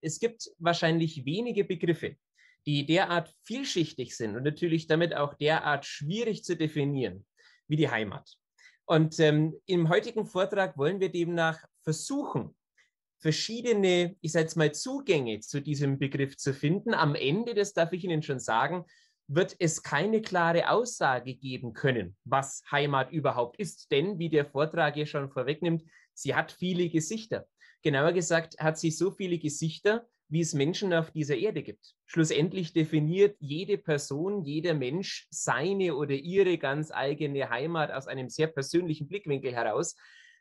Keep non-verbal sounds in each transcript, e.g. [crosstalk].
es gibt wahrscheinlich wenige Begriffe, die derart vielschichtig sind und natürlich damit auch derart schwierig zu definieren wie die Heimat. Und ähm, im heutigen Vortrag wollen wir demnach versuchen, verschiedene, ich sage jetzt mal, Zugänge zu diesem Begriff zu finden. Am Ende, das darf ich Ihnen schon sagen, wird es keine klare Aussage geben können, was Heimat überhaupt ist. Denn, wie der Vortrag hier schon vorwegnimmt, sie hat viele Gesichter. Genauer gesagt hat sie so viele Gesichter, wie es Menschen auf dieser Erde gibt. Schlussendlich definiert jede Person, jeder Mensch seine oder ihre ganz eigene Heimat aus einem sehr persönlichen Blickwinkel heraus.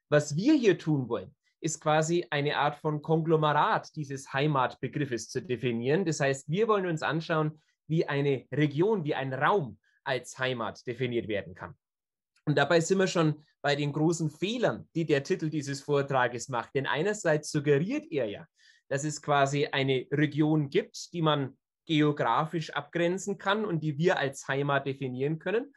Was wir hier tun wollen, ist quasi eine Art von Konglomerat dieses Heimatbegriffes zu definieren. Das heißt, wir wollen uns anschauen, wie eine Region, wie ein Raum als Heimat definiert werden kann. Und dabei sind wir schon bei den großen Fehlern, die der Titel dieses Vortrages macht. Denn einerseits suggeriert er ja, dass es quasi eine Region gibt, die man geografisch abgrenzen kann und die wir als Heimat definieren können.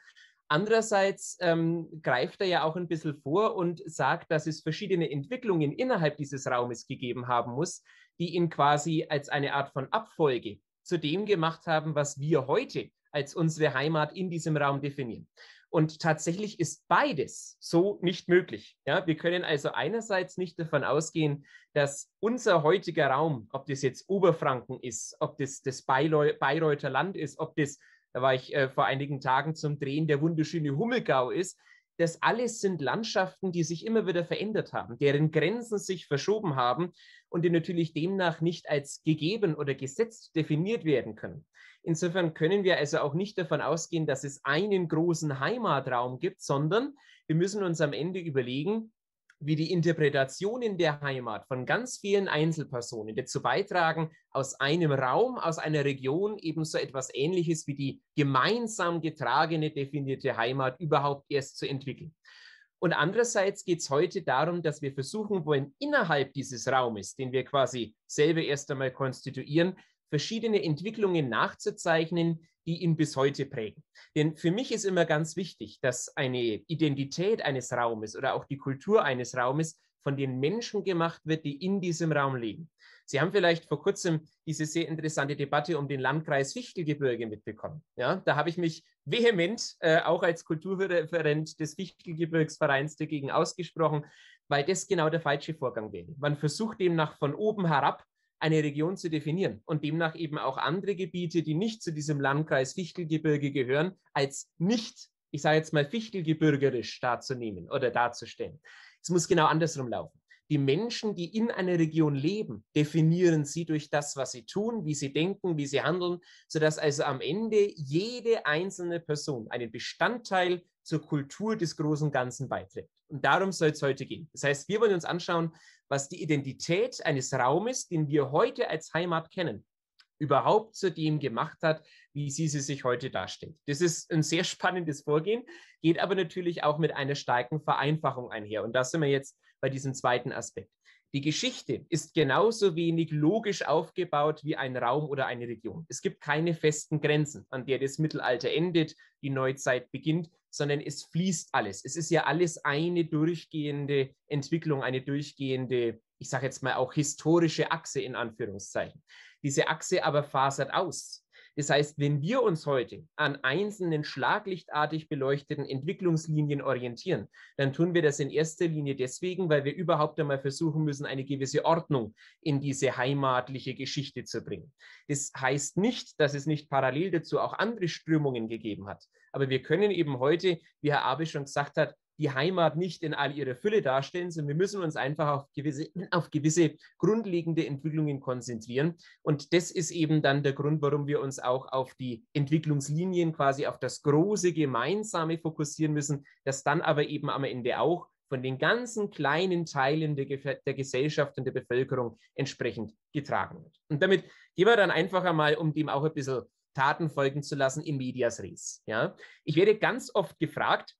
Andererseits ähm, greift er ja auch ein bisschen vor und sagt, dass es verschiedene Entwicklungen innerhalb dieses Raumes gegeben haben muss, die ihn quasi als eine Art von Abfolge zu dem gemacht haben, was wir heute als unsere Heimat in diesem Raum definieren. Und tatsächlich ist beides so nicht möglich. Ja, wir können also einerseits nicht davon ausgehen, dass unser heutiger Raum, ob das jetzt Oberfranken ist, ob das das Bayreuther Land ist, ob das, da war ich äh, vor einigen Tagen zum Drehen, der wunderschöne Hummelgau ist, das alles sind Landschaften, die sich immer wieder verändert haben, deren Grenzen sich verschoben haben und die natürlich demnach nicht als gegeben oder gesetzt definiert werden können. Insofern können wir also auch nicht davon ausgehen, dass es einen großen Heimatraum gibt, sondern wir müssen uns am Ende überlegen, wie die Interpretationen der Heimat von ganz vielen Einzelpersonen dazu beitragen, aus einem Raum, aus einer Region ebenso etwas Ähnliches wie die gemeinsam getragene, definierte Heimat überhaupt erst zu entwickeln. Und andererseits geht es heute darum, dass wir versuchen wollen, innerhalb dieses Raumes, den wir quasi selber erst einmal konstituieren, verschiedene Entwicklungen nachzuzeichnen, die ihn bis heute prägen. Denn für mich ist immer ganz wichtig, dass eine Identität eines Raumes oder auch die Kultur eines Raumes von den Menschen gemacht wird, die in diesem Raum leben. Sie haben vielleicht vor kurzem diese sehr interessante Debatte um den Landkreis Fichtelgebirge mitbekommen. Ja, da habe ich mich vehement äh, auch als Kulturreferent des Fichtelgebirgsvereins dagegen ausgesprochen, weil das genau der falsche Vorgang wäre. Man versucht demnach von oben herab eine Region zu definieren und demnach eben auch andere Gebiete, die nicht zu diesem Landkreis Fichtelgebirge gehören, als nicht, ich sage jetzt mal, fichtelgebirgerisch darzunehmen oder darzustellen. Es muss genau andersrum laufen. Die Menschen, die in einer Region leben, definieren sie durch das, was sie tun, wie sie denken, wie sie handeln, sodass also am Ende jede einzelne Person einen Bestandteil zur Kultur des großen Ganzen beiträgt. Und darum soll es heute gehen. Das heißt, wir wollen uns anschauen, was die Identität eines Raumes, den wir heute als Heimat kennen, überhaupt zu dem gemacht hat, wie sie, sie sich heute darstellt. Das ist ein sehr [laughs] spannendes Vorgehen, geht aber natürlich auch mit einer starken Vereinfachung einher. Und da sind wir jetzt bei diesem zweiten Aspekt. Die Geschichte ist genauso wenig logisch aufgebaut wie ein Raum oder eine Region. Es gibt keine festen Grenzen, an der das Mittelalter endet, die Neuzeit beginnt, sondern es fließt alles. Es ist ja alles eine durchgehende Entwicklung, eine durchgehende, ich sage jetzt mal auch historische Achse in Anführungszeichen. Diese Achse aber fasert aus. Das heißt, wenn wir uns heute an einzelnen schlaglichtartig beleuchteten Entwicklungslinien orientieren, dann tun wir das in erster Linie deswegen, weil wir überhaupt einmal versuchen müssen, eine gewisse Ordnung in diese heimatliche Geschichte zu bringen. Das heißt nicht, dass es nicht parallel dazu auch andere Strömungen gegeben hat. Aber wir können eben heute, wie Herr Abe schon gesagt hat, die Heimat nicht in all ihrer Fülle darstellen, sondern wir müssen uns einfach auf gewisse, auf gewisse grundlegende Entwicklungen konzentrieren. Und das ist eben dann der Grund, warum wir uns auch auf die Entwicklungslinien, quasi auf das große Gemeinsame fokussieren müssen, das dann aber eben am Ende auch von den ganzen kleinen Teilen der, der, Gesellschaft und der Bevölkerung entsprechend getragen wird. Und damit gehen wir dann einfach einmal, um dem auch ein bisschen Taten folgen zu lassen, in medias res. Ja? Ich werde ganz oft gefragt,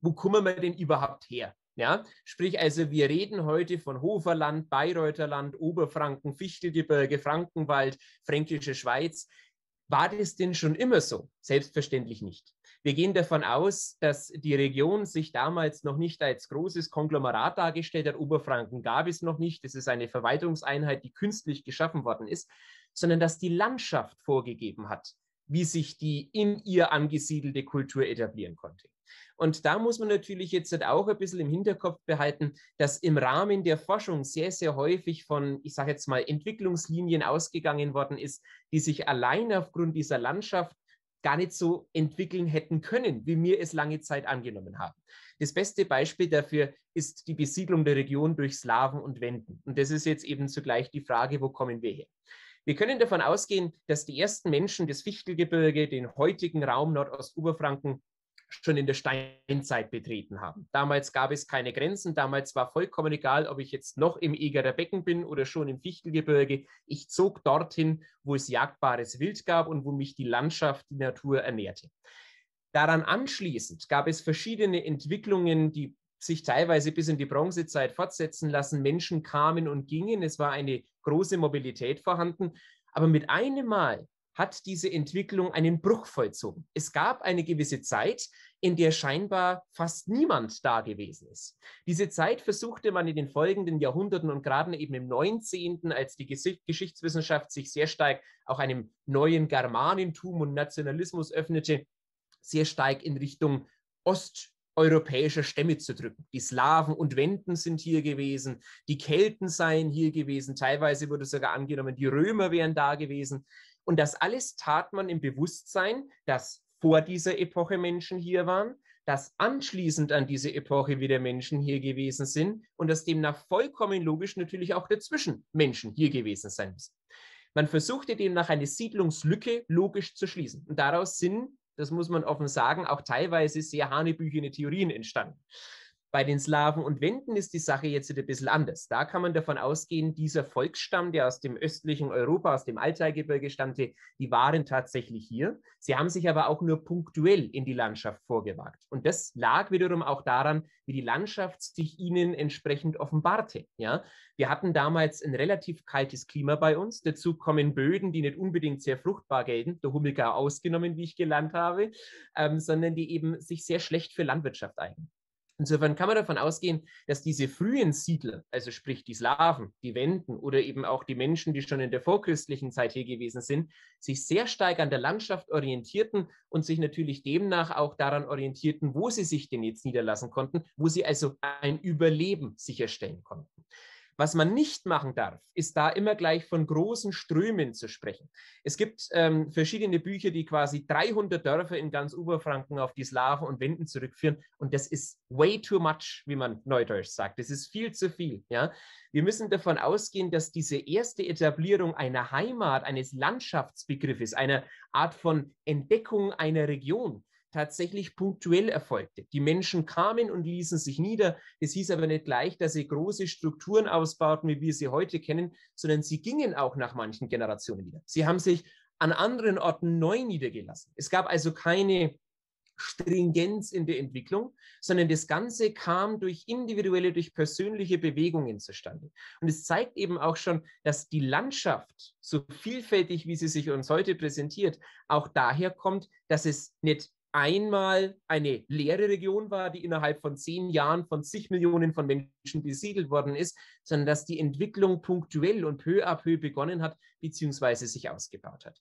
wo kommen wir denn überhaupt her? Ja, sprich also, wir reden heute von Hoferland, Bayreutherland, Oberfranken, Fichtelgebirge, Frankenwald, Fränkische Schweiz. War das denn schon immer so? Selbstverständlich nicht. Wir gehen davon aus, dass die Region sich damals noch nicht als großes Konglomerat dargestellt hat. Oberfranken gab es noch nicht. Das ist eine Verwaltungseinheit, die künstlich geschaffen worden ist, sondern dass die Landschaft vorgegeben hat, wie sich die in ihr angesiedelte Kultur etablieren konnte. Und da muss man natürlich jetzt halt auch ein bisschen im Hinterkopf behalten, dass im Rahmen der Forschung sehr, sehr häufig von, ich sage jetzt mal, Entwicklungslinien ausgegangen worden ist, die sich allein aufgrund dieser Landschaft gar nicht so entwickeln hätten können, wie wir es lange Zeit angenommen haben. Das beste Beispiel dafür ist die Besiedlung der Region durch Slawen und Wenden. Und das ist jetzt eben zugleich die Frage, wo kommen wir her? Wir können davon ausgehen, dass die ersten Menschen das Fichtelgebirge, den heutigen Raum Nordostoberfranken, schon in der Steinzeit betreten haben. Damals gab es keine Grenzen, damals war vollkommen egal, ob ich jetzt noch im Egerer Becken bin oder schon im Fichtelgebirge. Ich zog dorthin, wo es jagdbares Wild gab und wo mich die Landschaft, die Natur ernährte. Daran anschließend gab es verschiedene Entwicklungen, die sich teilweise bis in die Bronzezeit fortsetzen lassen. Menschen kamen und gingen, es war eine große Mobilität vorhanden. Aber mit einem Mal hat diese Entwicklung einen Bruch vollzogen. Es gab eine gewisse Zeit, in der scheinbar fast niemand da gewesen ist. Diese Zeit versuchte man in den folgenden Jahrhunderten und gerade eben im 19., als die Geschichtswissenschaft sich sehr stark auch einem neuen Germanentum und Nationalismus öffnete, sehr stark in Richtung osteuropäischer Stämme zu drücken. Die Slawen und Wenden sind hier gewesen, die Kelten seien hier gewesen, teilweise wurde sogar angenommen, die Römer wären da gewesen. Und das alles tat man im Bewusstsein, dass vor dieser Epoche Menschen hier waren, dass anschließend an diese Epoche wieder Menschen hier gewesen sind und dass demnach vollkommen logisch natürlich auch dazwischen Menschen hier gewesen sein müssen. Man versuchte demnach eine Siedlungslücke logisch zu schließen. Und daraus sind, das muss man offen sagen, auch teilweise sehr hanebüchene Theorien entstanden. Bei den Slawen und Wenden ist die Sache jetzt ein bisschen anders. Da kann man davon ausgehen, dieser Volksstamm, der aus dem östlichen Europa, aus dem Altaigebirge stammte, die waren tatsächlich hier. Sie haben sich aber auch nur punktuell in die Landschaft vorgewagt. Und das lag wiederum auch daran, wie die Landschaft sich ihnen entsprechend offenbarte. Ja? Wir hatten damals ein relativ kaltes Klima bei uns. Dazu kommen Böden, die nicht unbedingt sehr fruchtbar gelten, der Hummelgau ausgenommen, wie ich gelernt habe, ähm, sondern die eben sich sehr schlecht für Landwirtschaft eignen. Insofern kann man davon ausgehen, dass diese frühen Siedler, also sprich die Slawen, die Wenden oder eben auch die Menschen, die schon in der vorchristlichen Zeit hier gewesen sind, sich sehr stark an der Landschaft orientierten und sich natürlich demnach auch daran orientierten, wo sie sich denn jetzt niederlassen konnten, wo sie also ein Überleben sicherstellen konnten. Was man nicht machen darf, ist da immer gleich von großen Strömen zu sprechen. Es gibt ähm, verschiedene Bücher, die quasi 300 Dörfer in ganz Oberfranken auf die Slawen und Wenden zurückführen. Und das ist way too much, wie man neudeutsch sagt. Das ist viel zu viel. Ja? Wir müssen davon ausgehen, dass diese erste Etablierung einer Heimat, eines Landschaftsbegriffes, einer Art von Entdeckung einer Region, tatsächlich punktuell erfolgte. Die Menschen kamen und ließen sich nieder. Das hieß aber nicht gleich, dass sie große Strukturen ausbauten, wie wir sie heute kennen, sondern sie gingen auch nach manchen Generationen wieder. Sie haben sich an anderen Orten neu niedergelassen. Es gab also keine Stringenz in der Entwicklung, sondern das Ganze kam durch individuelle, durch persönliche Bewegungen zustande. Und es zeigt eben auch schon, dass die Landschaft, so vielfältig wie sie sich uns heute präsentiert, auch daher kommt, dass es nicht einmal eine leere Region war, die innerhalb von zehn Jahren von zig Millionen von Menschen besiedelt worden ist, sondern dass die Entwicklung punktuell und peu à peu begonnen hat, beziehungsweise sich ausgebaut hat.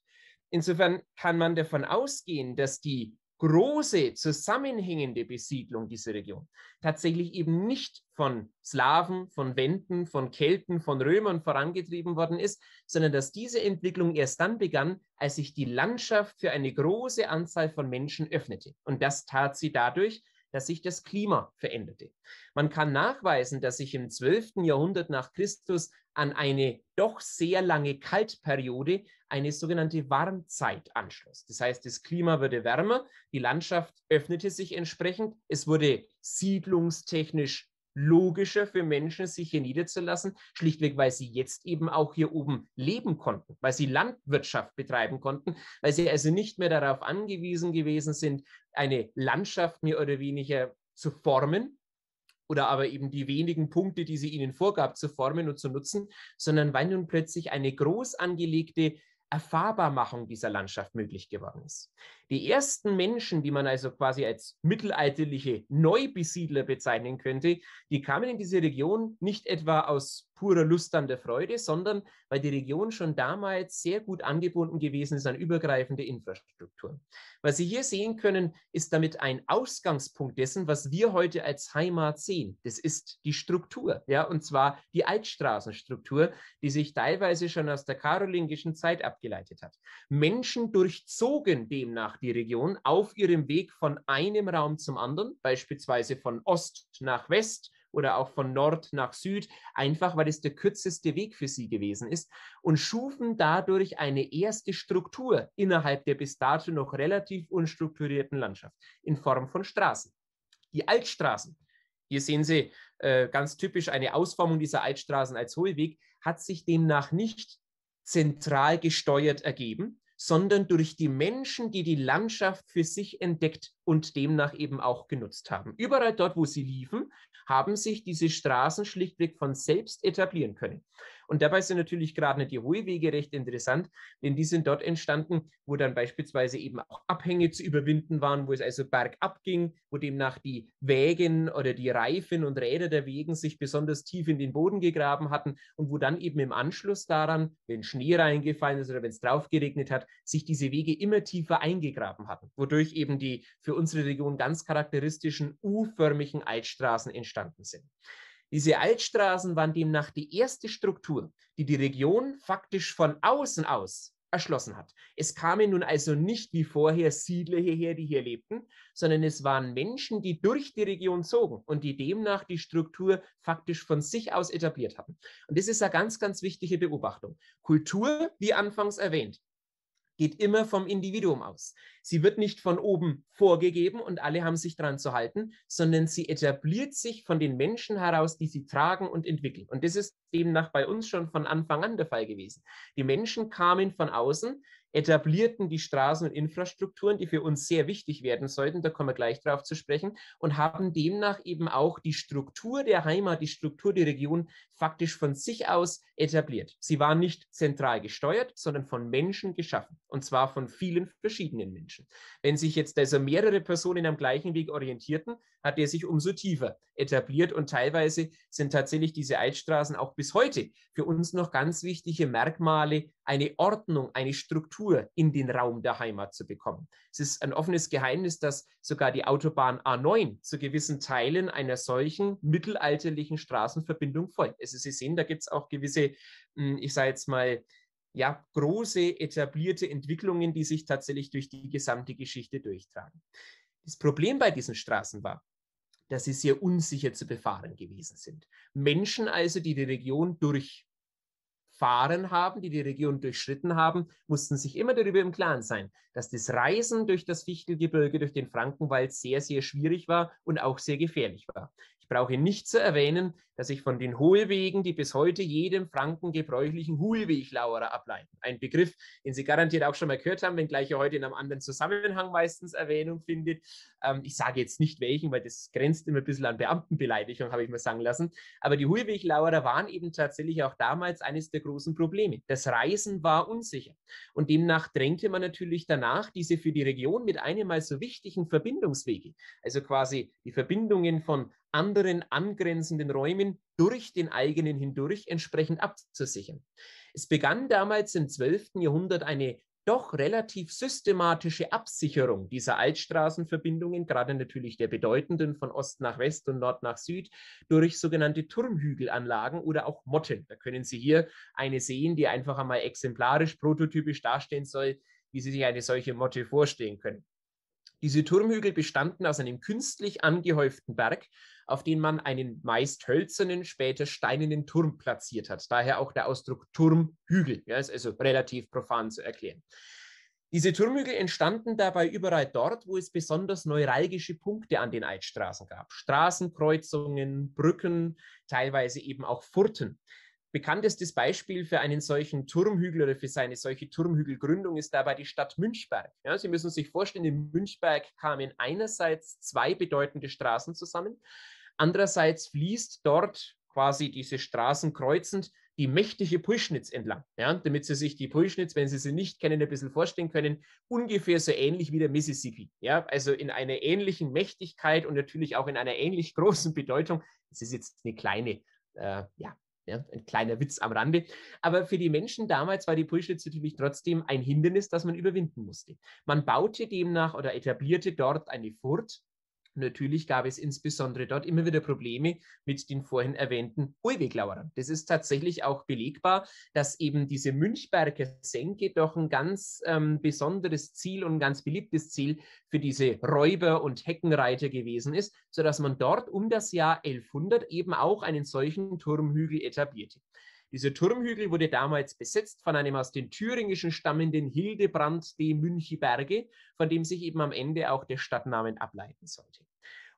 Insofern kann man davon ausgehen, dass die große zusammenhängende Besiedlung dieser Region tatsächlich eben nicht von Slawen, von Wenden, von Kelten, von Römern vorangetrieben worden ist, sondern dass diese Entwicklung erst dann begann, als sich die Landschaft für eine große Anzahl von Menschen öffnete. Und das tat sie dadurch, dass sich das Klima veränderte. Man kann nachweisen, dass sich im 12. Jahrhundert nach Christus an eine doch sehr lange Kaltperiode eine sogenannte Warmzeit anschloss. Das heißt, das Klima wurde wärmer, die Landschaft öffnete sich entsprechend, es wurde siedlungstechnisch logischer für Menschen, sich hier niederzulassen, schlichtweg, weil sie jetzt eben auch hier oben leben konnten, weil sie Landwirtschaft betreiben konnten, weil sie also nicht mehr darauf angewiesen gewesen sind, eine Landschaft mehr oder weniger zu formen oder aber eben die wenigen Punkte, die sie ihnen vorgab, zu formen und zu nutzen, sondern weil nun plötzlich eine groß angelegte Erfahrbarmachung dieser Landschaft möglich geworden ist. Die ersten Menschen, die man also quasi als mittelalterliche Neubesiedler bezeichnen könnte, die kamen in diese Region nicht etwa aus purer Lust an der Freude, sondern weil die Region schon damals sehr gut angebunden gewesen ist an übergreifende Infrastrukturen. Was Sie hier sehen können, ist damit ein Ausgangspunkt dessen, was wir heute als Heimat sehen. Das ist die Struktur, ja, und zwar die Altstraßenstruktur, die sich teilweise schon aus der karolingischen Zeit abgeleitet hat. Menschen durchzogen demnach die Region auf ihrem Weg von einem Raum zum anderen, beispielsweise von Ost nach West oder auch von Nord nach Süd, einfach weil es der kürzeste Weg für sie gewesen ist und schufen dadurch eine erste Struktur innerhalb der bis dato noch relativ unstrukturierten Landschaft in Form von Straßen. Die Altstraßen, hier sehen Sie äh, ganz typisch eine Ausformung dieser Altstraßen als Hohlweg, hat sich demnach nicht zentral gesteuert ergeben, sondern durch die Menschen, die die Landschaft für sich entdeckt und demnach eben auch genutzt haben. Überall dort, wo sie liefen, haben sich diese Straßen schlichtweg von selbst etablieren können. Und dabei sind natürlich gerade die Hohlwege recht interessant, denn die sind dort entstanden, wo dann beispielsweise eben auch Abhänge zu überwinden waren, wo es also bergab ging, wo demnach die Wägen oder die Reifen und Räder der Wegen sich besonders tief in den Boden gegraben hatten und wo dann eben im Anschluss daran, wenn Schnee reingefallen ist oder wenn es drauf geregnet hat, sich diese Wege immer tiefer eingegraben hatten, wodurch eben die für unsere Region ganz charakteristischen U-förmigen Altstraßen entstanden sind. Diese Altstraßen waren demnach die erste Struktur, die die Region faktisch von außen aus erschlossen hat. Es kamen nun also nicht wie vorher Siedler hierher, die hier lebten, sondern es waren Menschen, die durch die Region zogen und die demnach die Struktur faktisch von sich aus etabliert hatten. Und das ist eine ganz, ganz wichtige Beobachtung. Kultur, wie anfangs erwähnt, geht immer vom Individuum aus. Sie wird nicht von oben vorgegeben und alle haben sich daran zu halten, sondern sie etabliert sich von den Menschen heraus, die sie tragen und entwickeln. Und das ist demnach bei uns schon von Anfang an der Fall gewesen. Die Menschen kamen von außen, etablierten die Straßen und Infrastrukturen, die für uns sehr wichtig werden sollten, da kommen wir gleich drauf zu sprechen, und haben demnach eben auch die Struktur der Heimat, die Struktur der Region faktisch von sich aus etabliert. Sie war nicht zentral gesteuert, sondern von Menschen geschaffen, und zwar von vielen verschiedenen Menschen. Wenn sich jetzt also mehrere Personen am gleichen Weg orientierten, hat er sich umso tiefer etabliert und teilweise sind tatsächlich diese Altstraßen auch bis heute für uns noch ganz wichtige Merkmale eine Ordnung, eine Struktur in den Raum der Heimat zu bekommen. Es ist ein offenes Geheimnis, dass sogar die Autobahn A9 zu gewissen Teilen einer solchen mittelalterlichen Straßenverbindung folgt. Also Sie sehen, da gibt es auch gewisse, hm, ich sage jetzt mal, ja, große etablierte Entwicklungen, die sich tatsächlich durch die gesamte Geschichte durchtragen. Das Problem bei diesen Straßen war, dass sie sehr unsicher zu befahren gewesen sind. Menschen also, die die Region durch durchfahren haben, die die Region durchschritten haben, mussten sich immer darüber im Klaren sein, dass das Reisen durch das Fichtelgebirge, durch den Frankenwald sehr, sehr schwierig war und auch sehr gefährlich war. Ich brauche nicht zu erwähnen, dass ich von den Hohlwegen, die bis heute jedem Franken gebräuchlichen Hohlweglauerer ableiten. Ein Begriff, den Sie garantiert auch schon mal gehört haben, wenngleich er heute in einem anderen Zusammenhang meistens Erwähnung findet. Ähm, ich sage jetzt nicht welchen, weil das grenzt immer ein bisschen an Beamtenbeleidigung, habe ich mir sagen lassen. Aber die Hohlweglauerer waren eben tatsächlich auch damals eines der großen Probleme. Das Reisen war unsicher. Und demnach drängte man natürlich danach, diese für die Region mit einem mal so wichtigen Verbindungswege, also quasi die Verbindungen von anderen angrenzenden Räumen durch den eigenen hindurch entsprechend abzusichern. Es begann damals im 12. Jahrhundert eine doch relativ systematische Absicherung dieser Altstraßenverbindungen, gerade natürlich der bedeutenden von Ost nach West und Nord nach Süd, durch sogenannte Turmhügelanlagen oder auch Motten. Da können Sie hier eine sehen, die einfach einmal exemplarisch, prototypisch darstellen soll, wie Sie sich eine solche Motte vorstellen können. Diese Turmhügel bestanden aus einem künstlich angehäuften Berg, auf den man einen meist hölzernen, später steinernen Turm platziert hat. Daher auch der Ausdruck Turmhügel. Ja, ist also relativ profan zu erklären. Diese Turmhügel entstanden dabei überall dort, wo es besonders neuralgische Punkte an den Altstraßen gab. Straßenkreuzungen, Brücken, teilweise eben auch Furten. Bekanntestes Beispiel für einen solchen Turmhügel oder für seine solche Turmhügelgründung ist dabei die Stadt Münchberg. Ja, Sie müssen sich vorstellen, in Münchberg kamen einerseits zwei bedeutende Straßen zusammen, andererseits fließt dort quasi diese Straßen kreuzend die mächtige Pulschnitz entlang. Ja, damit Sie sich die Pulschnitz, wenn Sie sie nicht kennen, ein bisschen vorstellen können, ungefähr so ähnlich wie der Mississippi. Ja, also in einer ähnlichen Mächtigkeit und natürlich auch in einer ähnlich großen Bedeutung. Es ist jetzt eine kleine, äh, ja, ja, ein kleiner Witz am Rande. Aber für die Menschen damals war die Pulschnitz natürlich trotzdem ein Hindernis, das man überwinden musste. Man baute demnach oder etablierte dort eine Furt, Natürlich gab es insbesondere dort immer wieder Probleme mit den vorhin erwähnten Urweglauerern. Das ist tatsächlich auch belegbar, dass eben diese Münchberger Senke doch ein ganz ähm, besonderes Ziel und ein ganz beliebtes Ziel für diese Räuber und Heckenreiter gewesen ist, sodass man dort um das Jahr 1100 eben auch einen solchen Turmhügel etablierte. Dieser Turmhügel wurde damals besetzt von einem aus den thüringischen stammenden Hildebrand de Münchiberge, von dem sich eben am Ende auch der Stadtnamen ableiten sollte.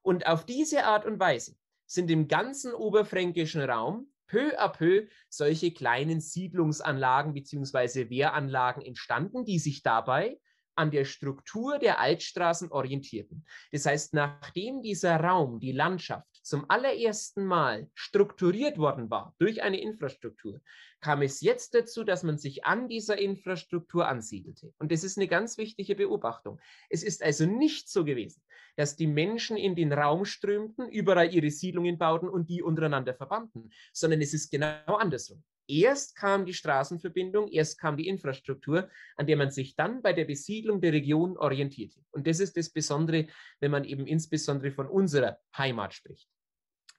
Und auf diese Art und Weise sind im ganzen oberfränkischen Raum peu à peu solche kleinen Siedlungsanlagen bzw. Wehranlagen entstanden, die sich dabei an der Struktur der Altstraßen orientierten. Das heißt, nachdem dieser Raum, die Landschaft zum allerersten Mal strukturiert worden war durch eine Infrastruktur, kam es jetzt dazu, dass man sich an dieser Infrastruktur ansiedelte. Und das ist eine ganz wichtige Beobachtung. Es ist also nicht so gewesen, dass die Menschen in den Raum strömten, überall ihre Siedlungen bauten und die untereinander verbanden, sondern es ist genau andersrum. Erst kam die Straßenverbindung, erst kam die Infrastruktur, an der man sich dann bei der Besiedlung der Region orientierte. Und das ist das Besondere, wenn man eben insbesondere von unserer Heimat spricht.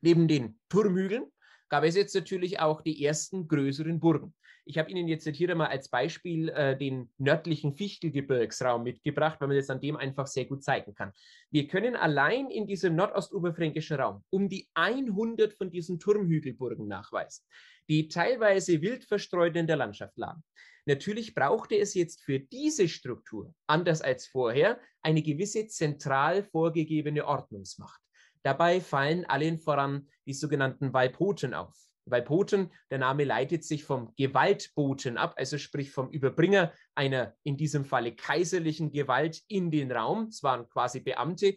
Neben den Turmhügeln gab es jetzt natürlich auch die ersten größeren Burgen. Ich habe Ihnen jetzt hier mal als Beispiel äh, den nördlichen Fichtelgebirgsraum mitgebracht, weil man das an dem einfach sehr gut zeigen kann. Wir können allein in diesem nordostoberfränkischen Raum um die 100 von diesen Turmhügelburgen nachweisen die teilweise wild verstreut in der Landschaft lagen. Natürlich brauchte es jetzt für diese Struktur, anders als vorher, eine gewisse zentral vorgegebene Ordnungsmacht. Dabei fallen allen voran die sogenannten Walpoten auf. Walpoten, der Name leitet sich vom Gewaltboten ab, also sprich vom Überbringer einer in diesem Falle kaiserlichen Gewalt in den Raum. Es waren quasi Beamte,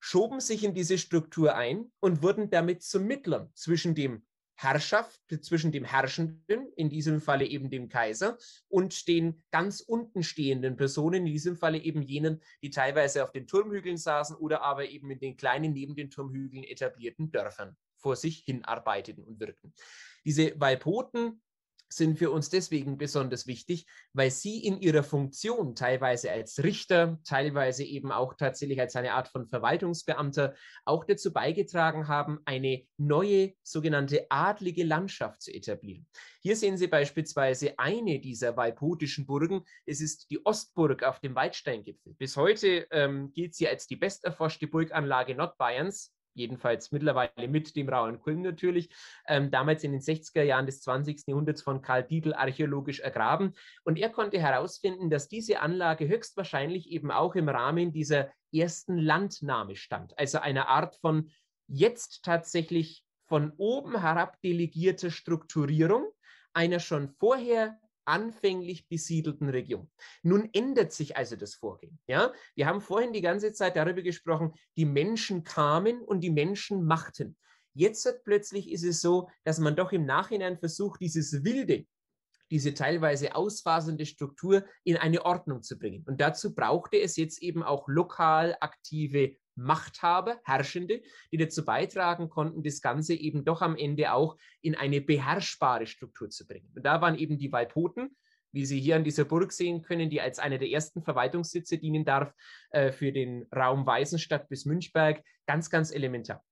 schoben sich in diese Struktur ein und wurden damit zum Mittlern zwischen dem Herrschaft zwischen dem Herrschenden, in diesem Falle eben dem Kaiser, und den ganz unten stehenden Personen, in diesem Falle eben jenen, die teilweise auf den Turmhügeln saßen oder aber eben in den kleinen neben den Turmhügeln etablierten Dörfern vor sich hinarbeiteten und wirkten. Diese Walpoten sind für uns deswegen besonders wichtig, weil sie in ihrer Funktion teilweise als Richter, teilweise eben auch tatsächlich als eine Art von Verwaltungsbeamter auch dazu beigetragen haben, eine neue sogenannte adlige Landschaft zu etablieren. Hier sehen Sie beispielsweise eine dieser walpotischen Burgen. Es ist die Ostburg auf dem Waldsteingipfel. Bis heute ähm, gilt sie als die besterforschte Burganlage Nordbayerns jedenfalls mittlerweile mit dem rauen Kulm natürlich, ähm, damals in den 60er Jahren des 20. Jahrhunderts von Karl Dietl archäologisch ergraben. Und er konnte herausfinden, dass diese Anlage höchstwahrscheinlich eben auch im Rahmen dieser ersten Landnahme stand, also einer Art von jetzt tatsächlich von oben herab delegierter Strukturierung einer schon vorher anfänglich besiedelten Region. Nun ändert sich also das Vorgehen. Ja? Wir haben vorhin die ganze Zeit darüber gesprochen, die Menschen kamen und die Menschen machten. Jetzt plötzlich ist es so, dass man doch im Nachhinein versucht, dieses Wilde, diese teilweise ausfasernde Struktur in eine Ordnung zu bringen. Und dazu brauchte es jetzt eben auch lokal aktive Machthaber, Herrschende, die dazu beitragen konnten, das Ganze eben doch am Ende auch in eine beherrschbare Struktur zu bringen. Und da waren eben die Walpoten, wie Sie hier an dieser Burg sehen können, die als eine der ersten Verwaltungssitze dienen darf äh, für den Raum Weißenstadt bis Münchberg, ganz, ganz elementar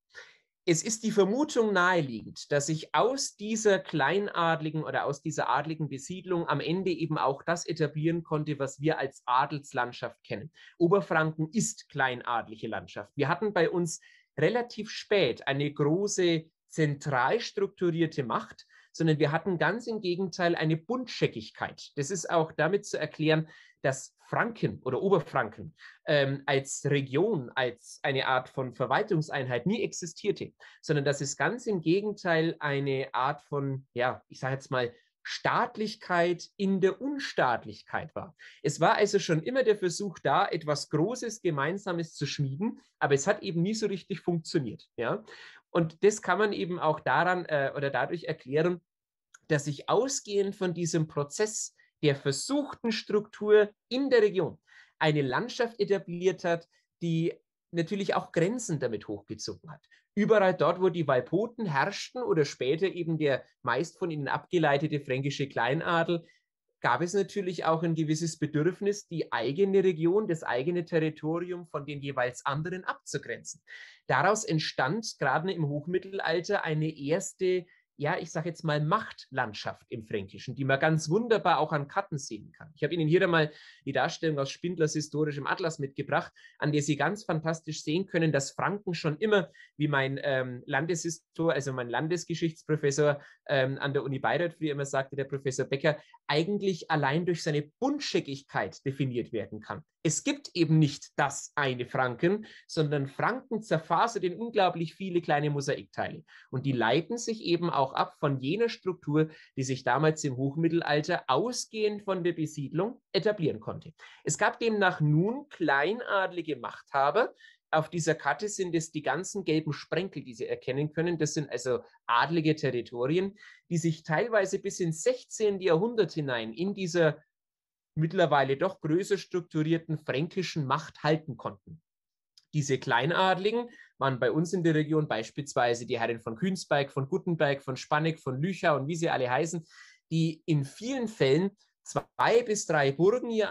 es ist die Vermutung naheliegend, dass sich aus dieser kleinadligen oder aus dieser adligen Besiedlung am Ende eben auch das etablieren konnte, was wir als Adelslandschaft kennen. Oberfranken ist kleinadliche Landschaft. Wir hatten bei uns relativ spät eine große zentral strukturierte Macht, sondern wir hatten ganz im Gegenteil eine Buntscheckigkeit. Das ist auch damit zu erklären, dass Franken oder Oberfranken ähm, als Region, als eine Art von Verwaltungseinheit nie existierte, sondern dass es ganz im Gegenteil eine Art von, ja, ich sage jetzt mal, Staatlichkeit in der Unstaatlichkeit war. Es war also schon immer der Versuch da, etwas Großes, Gemeinsames zu schmieden, aber es hat eben nie so richtig funktioniert. Ja? Und das kann man eben auch daran äh, oder dadurch erklären, dass sich ausgehend von diesem Prozess der versuchten Struktur in der Region eine Landschaft etabliert hat, die natürlich auch Grenzen damit hochgezogen hat. Überall dort, wo die Walpoten herrschten oder später eben der meist von ihnen abgeleitete fränkische Kleinadel, gab es natürlich auch ein gewisses Bedürfnis, die eigene Region, das eigene Territorium von den jeweils anderen abzugrenzen. Daraus entstand gerade im Hochmittelalter eine erste ja, ich sage jetzt mal Machtlandschaft im Fränkischen, die man ganz wunderbar auch an Karten sehen kann. Ich habe Ihnen hier einmal die Darstellung aus Spindlers historischem Atlas mitgebracht, an der Sie ganz fantastisch sehen können, dass Franken schon immer, wie mein ähm, Landeshistor, also mein Landesgeschichtsprofessor ähm, an der Uni Bayreuth, wie immer sagte der Professor Becker, eigentlich allein durch seine Buntscheckigkeit definiert werden kann. Es gibt eben nicht das eine Franken, sondern Franken zerfasert in unglaublich viele kleine Mosaikteile. Und die leiten sich eben auch ab von jener Struktur, die sich damals im Hochmittelalter ausgehend von der Besiedlung etablieren konnte. Es gab demnach nun kleinadlige Machthaber, auf dieser Karte sind es die ganzen gelben Sprenkel, die Sie erkennen können. Das sind also adlige Territorien, die sich teilweise bis ins 16. Jahrhundert hinein in dieser mittlerweile doch größer strukturierten fränkischen Macht halten konnten. Diese Kleinadligen waren bei uns in der Region beispielsweise die Herren von Künsberg, von Guttenberg, von Spanneck, von Lücher und wie sie alle heißen, die in vielen Fällen zwei bis drei Burgen ihr,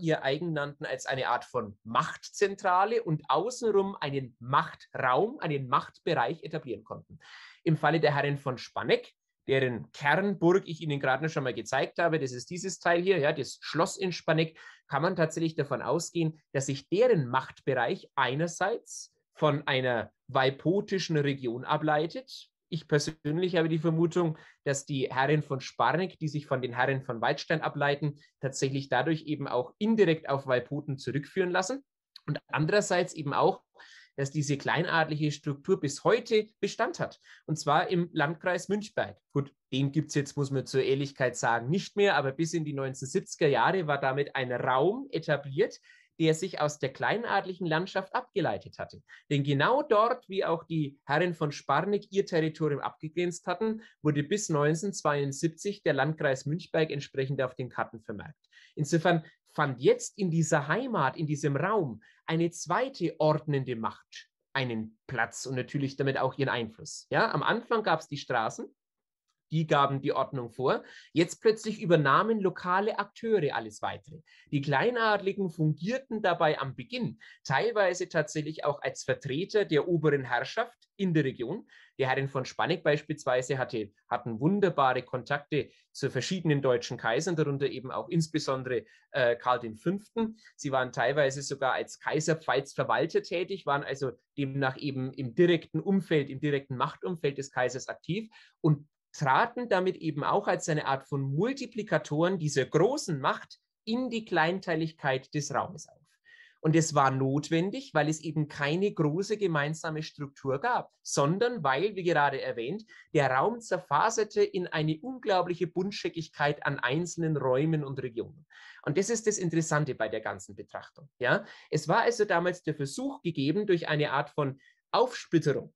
ihr eigen nannten als eine Art von Machtzentrale und außenrum einen Machtraum, einen Machtbereich etablieren konnten. Im Falle der Herren von Spanneck deren Kernburg ich Ihnen gerade schon mal gezeigt habe, das ist dieses Teil hier, ja, das Schloss in Spaneck, kann man tatsächlich davon ausgehen, dass sich deren Machtbereich einerseits von einer walpotischen Region ableitet. Ich persönlich habe die Vermutung, dass die Herren von Sparnik, die sich von den Herren von Waldstein ableiten, tatsächlich dadurch eben auch indirekt auf Walpoten zurückführen lassen. Und andererseits eben auch, dass diese kleinadliche Struktur bis heute Bestand hat. Und zwar im Landkreis Münchberg. Gut, den gibt es jetzt, muss man zur Ehrlichkeit sagen, nicht mehr, aber bis in die 1970er Jahre war damit ein Raum etabliert, der sich aus der kleinadlichen Landschaft abgeleitet hatte. Denn genau dort, wie auch die Herren von Sparnik ihr Territorium abgegrenzt hatten, wurde bis 1972 der Landkreis Münchberg entsprechend auf den Karten vermerkt. Insofern fand jetzt in dieser Heimat, in diesem Raum, eine zweite ordnende Macht einen Platz und natürlich damit auch ihren Einfluss. Ja, am Anfang gab es die Straßen, die gaben die Ordnung vor. Jetzt plötzlich übernahmen lokale Akteure alles weitere. Die Kleinadligen fungierten dabei am Beginn teilweise tatsächlich auch als Vertreter der oberen Herrschaft in der Region. Die Herren von Spanneck beispielsweise hatte, hatten wunderbare Kontakte zu verschiedenen deutschen Kaisern, darunter eben auch insbesondere äh, Karl V. Sie waren teilweise sogar als Kaiserpfalzverwalter tätig, waren also demnach eben im direkten Umfeld, im direkten Machtumfeld des Kaisers aktiv und traten damit eben auch als eine Art von Multiplikatoren dieser großen Macht in die Kleinteiligkeit des Raumes auf. Und es war notwendig, weil es eben keine große gemeinsame Struktur gab, sondern weil, wie gerade erwähnt, der Raum zerfaserte in eine unglaubliche Buntscheckigkeit an einzelnen Räumen und Regionen. Und das ist das Interessante bei der ganzen Betrachtung. Ja? Es war also damals der Versuch gegeben, durch eine Art von Aufsplitterung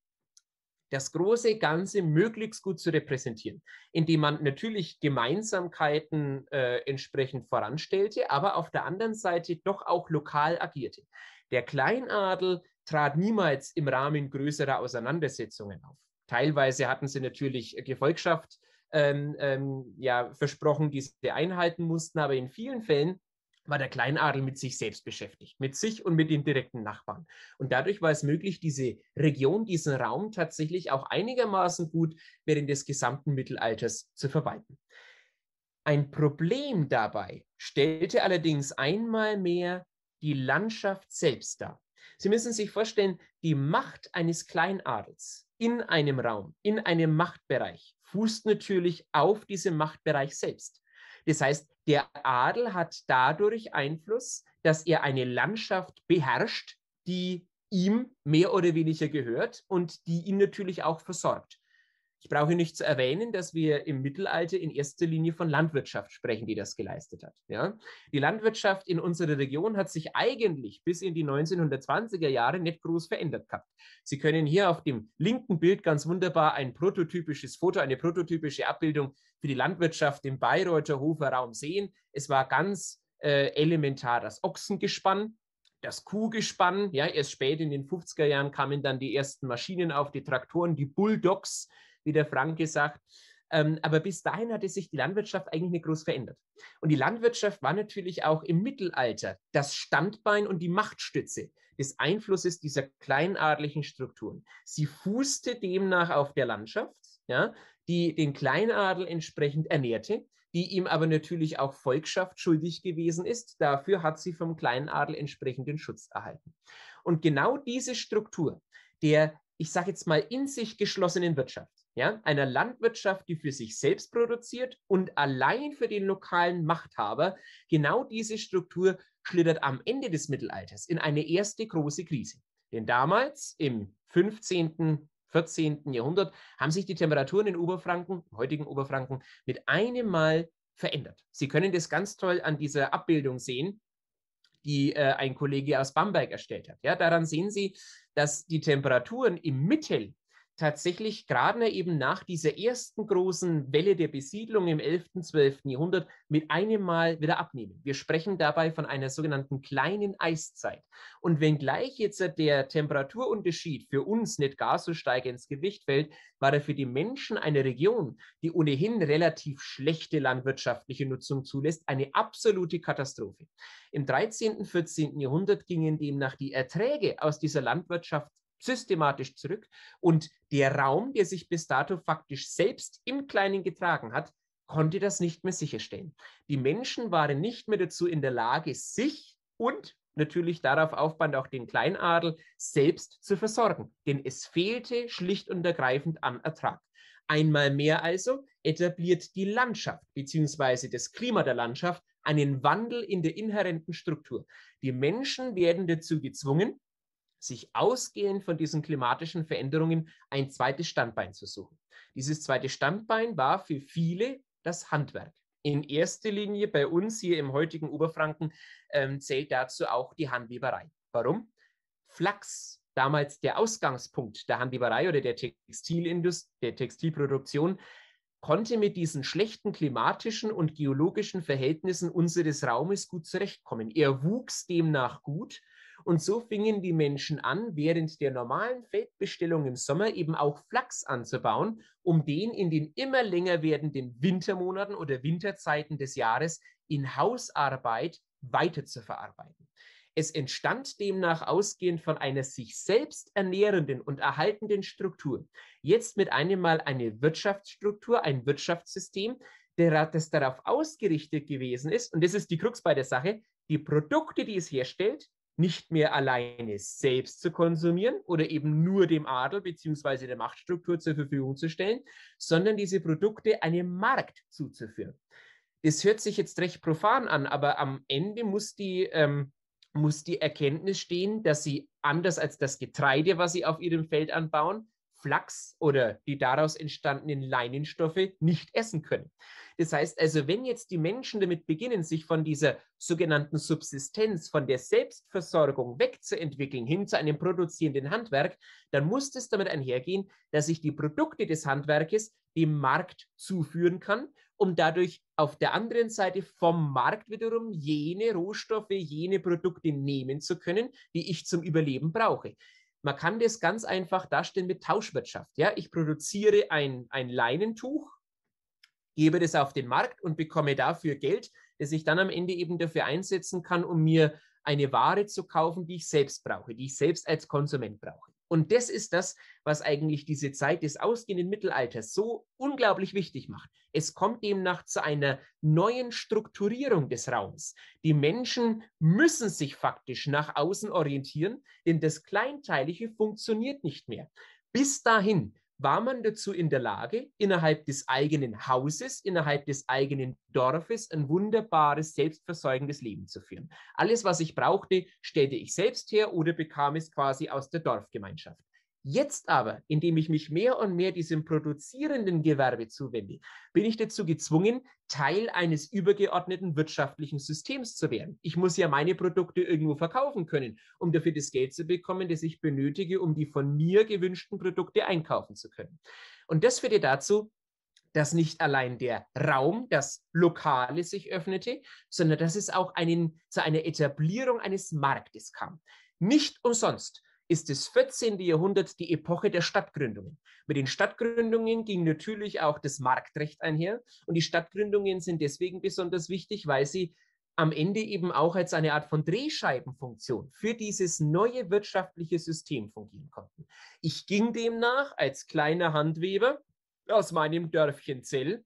das große Ganze möglichst gut zu repräsentieren, indem man natürlich Gemeinsamkeiten äh, entsprechend voranstellte, aber auf der anderen Seite doch auch lokal agierte. Der Kleinadel trat niemals im Rahmen größerer Auseinandersetzungen auf. Teilweise hatten sie natürlich Gefolgschaft ähm, ähm, ja, versprochen, die sie einhalten mussten, aber in vielen Fällen war der Kleinadel mit sich selbst beschäftigt, mit sich und mit den direkten Nachbarn. Und dadurch war es möglich, diese Region, diesen Raum tatsächlich auch einigermaßen gut während des gesamten Mittelalters zu verwalten. Ein Problem dabei stellte allerdings einmal mehr die Landschaft selbst dar. Sie müssen sich vorstellen, die Macht eines Kleinadels in einem Raum, in einem Machtbereich, fußt natürlich auf diesem Machtbereich selbst. Das heißt, der Adel hat dadurch Einfluss, dass er eine Landschaft beherrscht, die ihm mehr oder weniger gehört und die ihn natürlich auch versorgt. Ich brauche nicht zu erwähnen, dass wir im Mittelalter in erster Linie von Landwirtschaft sprechen, die das geleistet hat. Ja? Die Landwirtschaft in unserer Region hat sich eigentlich bis in die 1920er Jahre nicht groß verändert gehabt. Sie können hier auf dem linken Bild ganz wunderbar ein prototypisches Foto, eine prototypische Abbildung für die Landwirtschaft im Bayreuther Hofer Raum sehen. Es war ganz äh, elementar das Ochsengespann, das Kuhgespann. Ja, erst spät in den 50er Jahren kamen dann die ersten Maschinen auf, die Traktoren, die Bulldogs, wie der Frank gesagt. Ähm, aber bis dahin hatte sich die Landwirtschaft eigentlich nicht groß verändert. Und die Landwirtschaft war natürlich auch im Mittelalter das Standbein und die Machtstütze des Einflusses dieser kleinadlichen Strukturen. Sie fußte demnach auf der Landschaft, ja, die den Kleinadel entsprechend ernährte, die ihm aber natürlich auch Volkschaft schuldig gewesen ist. Dafür hat sie vom Kleinadel entsprechenden Schutz erhalten. Und genau diese Struktur der, ich sage jetzt mal, in sich geschlossenen Wirtschaft, ja, einer Landwirtschaft, die für sich selbst produziert und allein für den lokalen Machthaber, genau diese Struktur schlittert am Ende des Mittelalters in eine erste große Krise. Denn damals, im 15., 14. Jahrhundert, haben sich die Temperaturen in Oberfranken, im heutigen Oberfranken, mit einem Mal verändert. Sie können das ganz toll an dieser Abbildung sehen, die äh, ein Kollege aus Bamberg erstellt hat. Ja, daran sehen Sie, dass die Temperaturen im Mittel tatsächlich gerade eben nach dieser ersten großen Welle der Besiedlung im 11., 12. Jahrhundert mit einem Mal wieder abnehmen. Wir sprechen dabei von einer sogenannten kleinen Eiszeit. Und wenngleich jetzt der Temperaturunterschied für uns nicht gar so stark ins Gewicht fällt, war er für die Menschen einer Region, die ohnehin relativ schlechte landwirtschaftliche Nutzung zulässt, eine absolute Katastrophe. Im 13., 14. Jahrhundert gingen demnach die Erträge aus dieser Landwirtschaft systematisch zurück und der Raum, der sich bis dato faktisch selbst im Kleinen getragen hat, konnte das nicht mehr sicherstellen. Die Menschen waren nicht mehr dazu in der Lage, sich und natürlich darauf aufbauend auch den Kleinadel selbst zu versorgen, denn es fehlte schlicht und ergreifend an Ertrag. Einmal mehr also etabliert die Landschaft bzw. das Klima der Landschaft einen Wandel in der inhärenten Struktur. Die Menschen werden dazu gezwungen, sich ausgehend von diesen klimatischen Veränderungen ein zweites Standbein zu suchen. Dieses zweite Standbein war für viele das Handwerk. In erster Linie bei uns hier im heutigen Oberfranken ähm, zählt dazu auch die Handweberei. Warum? Flachs, damals der Ausgangspunkt der Handweberei oder der Textilindustrie, der Textilproduktion, konnte mit diesen schlechten klimatischen und geologischen Verhältnissen unseres Raumes gut zurechtkommen. Er wuchs demnach gut und so fingen die Menschen an, während der normalen Feldbestellung im Sommer eben auch Flachs anzubauen, um den in den immer länger werdenden Wintermonaten oder Winterzeiten des Jahres in Hausarbeit weiter zu verarbeiten. Es entstand demnach ausgehend von einer sich selbst ernährenden und erhaltenden Struktur. Jetzt mit einem Mal eine Wirtschaftsstruktur, ein Wirtschaftssystem, das darauf ausgerichtet gewesen ist, und das ist die Krux bei der Sache, die Produkte, die es herstellt, nicht mehr alleine selbst zu konsumieren oder eben nur dem Adel bzw. der Machtstruktur zur Verfügung zu stellen, sondern diese Produkte einem Markt zuzuführen. Das hört sich jetzt recht profan an, aber am Ende muss die, ähm, muss die Erkenntnis stehen, dass sie anders als das Getreide, was sie auf ihrem Feld anbauen, Flachs oder die daraus entstandenen Leinenstoffe nicht essen können. Das heißt also, wenn jetzt die Menschen damit beginnen, sich von dieser sogenannten Subsistenz, von der Selbstversorgung wegzuentwickeln hin zu einem produzierenden Handwerk, dann muss es damit einhergehen, dass ich die Produkte des Handwerkes dem Markt zuführen kann, um dadurch auf der anderen Seite vom Markt wiederum jene Rohstoffe, jene Produkte nehmen zu können, die ich zum Überleben brauche. Man kann das ganz einfach darstellen mit Tauschwirtschaft. Ja, ich produziere ein, ein Leinentuch, gebe das auf den Markt und bekomme dafür Geld, das ich dann am Ende eben dafür einsetzen kann, um mir eine Ware zu kaufen, die ich selbst brauche, die ich selbst als Konsument brauche. Und das ist das, was eigentlich diese Zeit des ausgehenden Mittelalters so unglaublich wichtig macht. Es kommt demnach zu einer neuen Strukturierung des Raums. Die Menschen müssen sich faktisch nach außen orientieren, denn das Kleinteilige funktioniert nicht mehr. Bis dahin war man dazu in der Lage, innerhalb des eigenen Hauses, innerhalb des eigenen Dorfes ein wunderbares, selbstversorgendes Leben zu führen. Alles, was ich brauchte, stellte ich selbst her oder bekam es quasi aus der Dorfgemeinschaft. Jetzt aber, indem ich mich mehr und mehr diesem produzierenden Gewerbe zuwende, bin ich dazu gezwungen, Teil eines übergeordneten wirtschaftlichen Systems zu werden. Ich muss ja meine Produkte irgendwo verkaufen können, um dafür das Geld zu bekommen, das ich benötige, um die von mir gewünschten Produkte einkaufen zu können. Und das führte dazu, dass nicht allein der Raum, das Lokale sich öffnete, sondern dass es auch einen, zu einer Etablierung eines Marktes kam. Nicht umsonst ist das 14. Jahrhundert die Epoche der Stadtgründungen. Mit den Stadtgründungen ging natürlich auch das Marktrecht einher. Und die Stadtgründungen sind deswegen besonders wichtig, weil sie am Ende eben auch als eine Art von Drehscheibenfunktion für dieses neue wirtschaftliche System fungieren konnten. Ich ging demnach als kleiner Handweber aus meinem Dörfchen Zell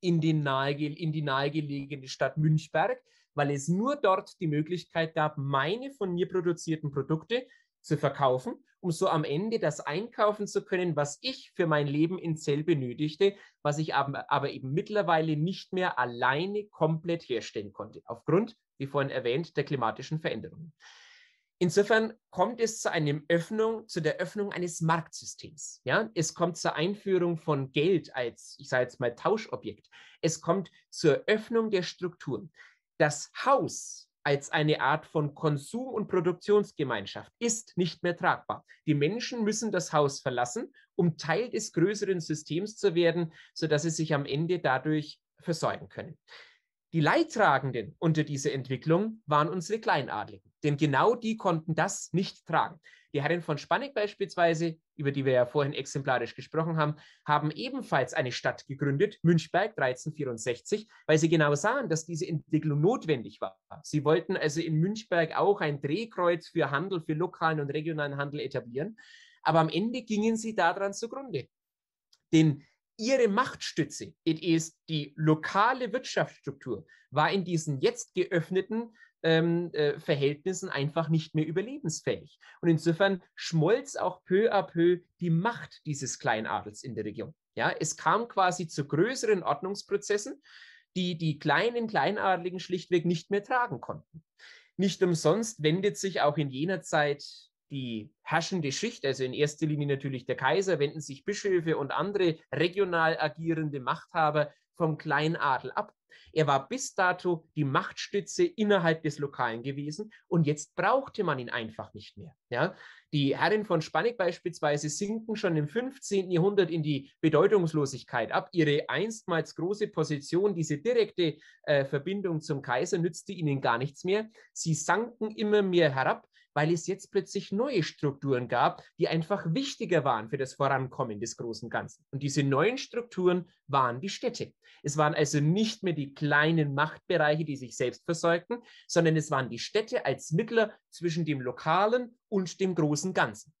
in, den nahe, in die nahegelegene Stadt Münchberg, weil es nur dort die Möglichkeit gab, meine von mir produzierten Produkte zu verkaufen, um so am Ende das einkaufen zu können, was ich für mein Leben in Zell benötigte, was ich aber, aber eben mittlerweile nicht mehr alleine komplett herstellen konnte, aufgrund, wie vorhin erwähnt, der klimatischen Veränderungen. Insofern kommt es zu einer Öffnung, zu der Öffnung eines Marktsystems. Ja, es kommt zur Einführung von Geld als, ich sage jetzt mal, Tauschobjekt. Es kommt zur Öffnung der Strukturen. Das Haus als eine Art von Konsum- und Produktionsgemeinschaft ist nicht mehr tragbar. Die Menschen müssen das Haus verlassen, um Teil des größeren Systems zu werden, sodass sie sich am Ende dadurch versorgen können. Die Leidtragenden unter dieser Entwicklung waren unsere Kleinadligen, denn genau die konnten das nicht tragen. Die Herren von Spanneck beispielsweise, über die wir ja vorhin exemplarisch gesprochen haben, haben ebenfalls eine Stadt gegründet, Münchberg 1364, weil sie genau sahen, dass diese Entwicklung notwendig war. Sie wollten also in Münchberg auch ein Drehkreuz für Handel, für lokalen und regionalen Handel etablieren. Aber am Ende gingen sie daran zugrunde. Denn ihre Machtstütze, it is die lokale Wirtschaftsstruktur, war in diesen jetzt geöffneten ähm, äh, Verhältnissen einfach nicht mehr überlebensfähig. Und insofern schmolz auch peu à peu die Macht dieses Kleinadels in der Region. Ja, es kam quasi zu größeren Ordnungsprozessen, die die kleinen Kleinadligen schlichtweg nicht mehr tragen konnten. Nicht umsonst wendet sich auch in jener Zeit die herrschende Schicht, also in erster Linie natürlich der Kaiser, wenden sich Bischöfe und andere regional agierende Machthaber vom Kleinadel ab. Er war bis dato die Machtstütze innerhalb des Lokalen gewesen und jetzt brauchte man ihn einfach nicht mehr. Ja? Die Herren von Spanneck beispielsweise sinken schon im 15. Jahrhundert in die Bedeutungslosigkeit ab. Ihre einstmals große Position, diese direkte äh, Verbindung zum Kaiser, nützte ihnen gar nichts mehr. Sie sanken immer mehr herab weil es jetzt plötzlich neue Strukturen gab, die einfach wichtiger waren für das Vorankommen des großen Ganzen. Und diese neuen Strukturen waren die Städte. Es waren also nicht mehr die kleinen Machtbereiche, die sich selbst versorgten, sondern es waren die Städte als Mittler zwischen dem Lokalen und dem großen Ganzen.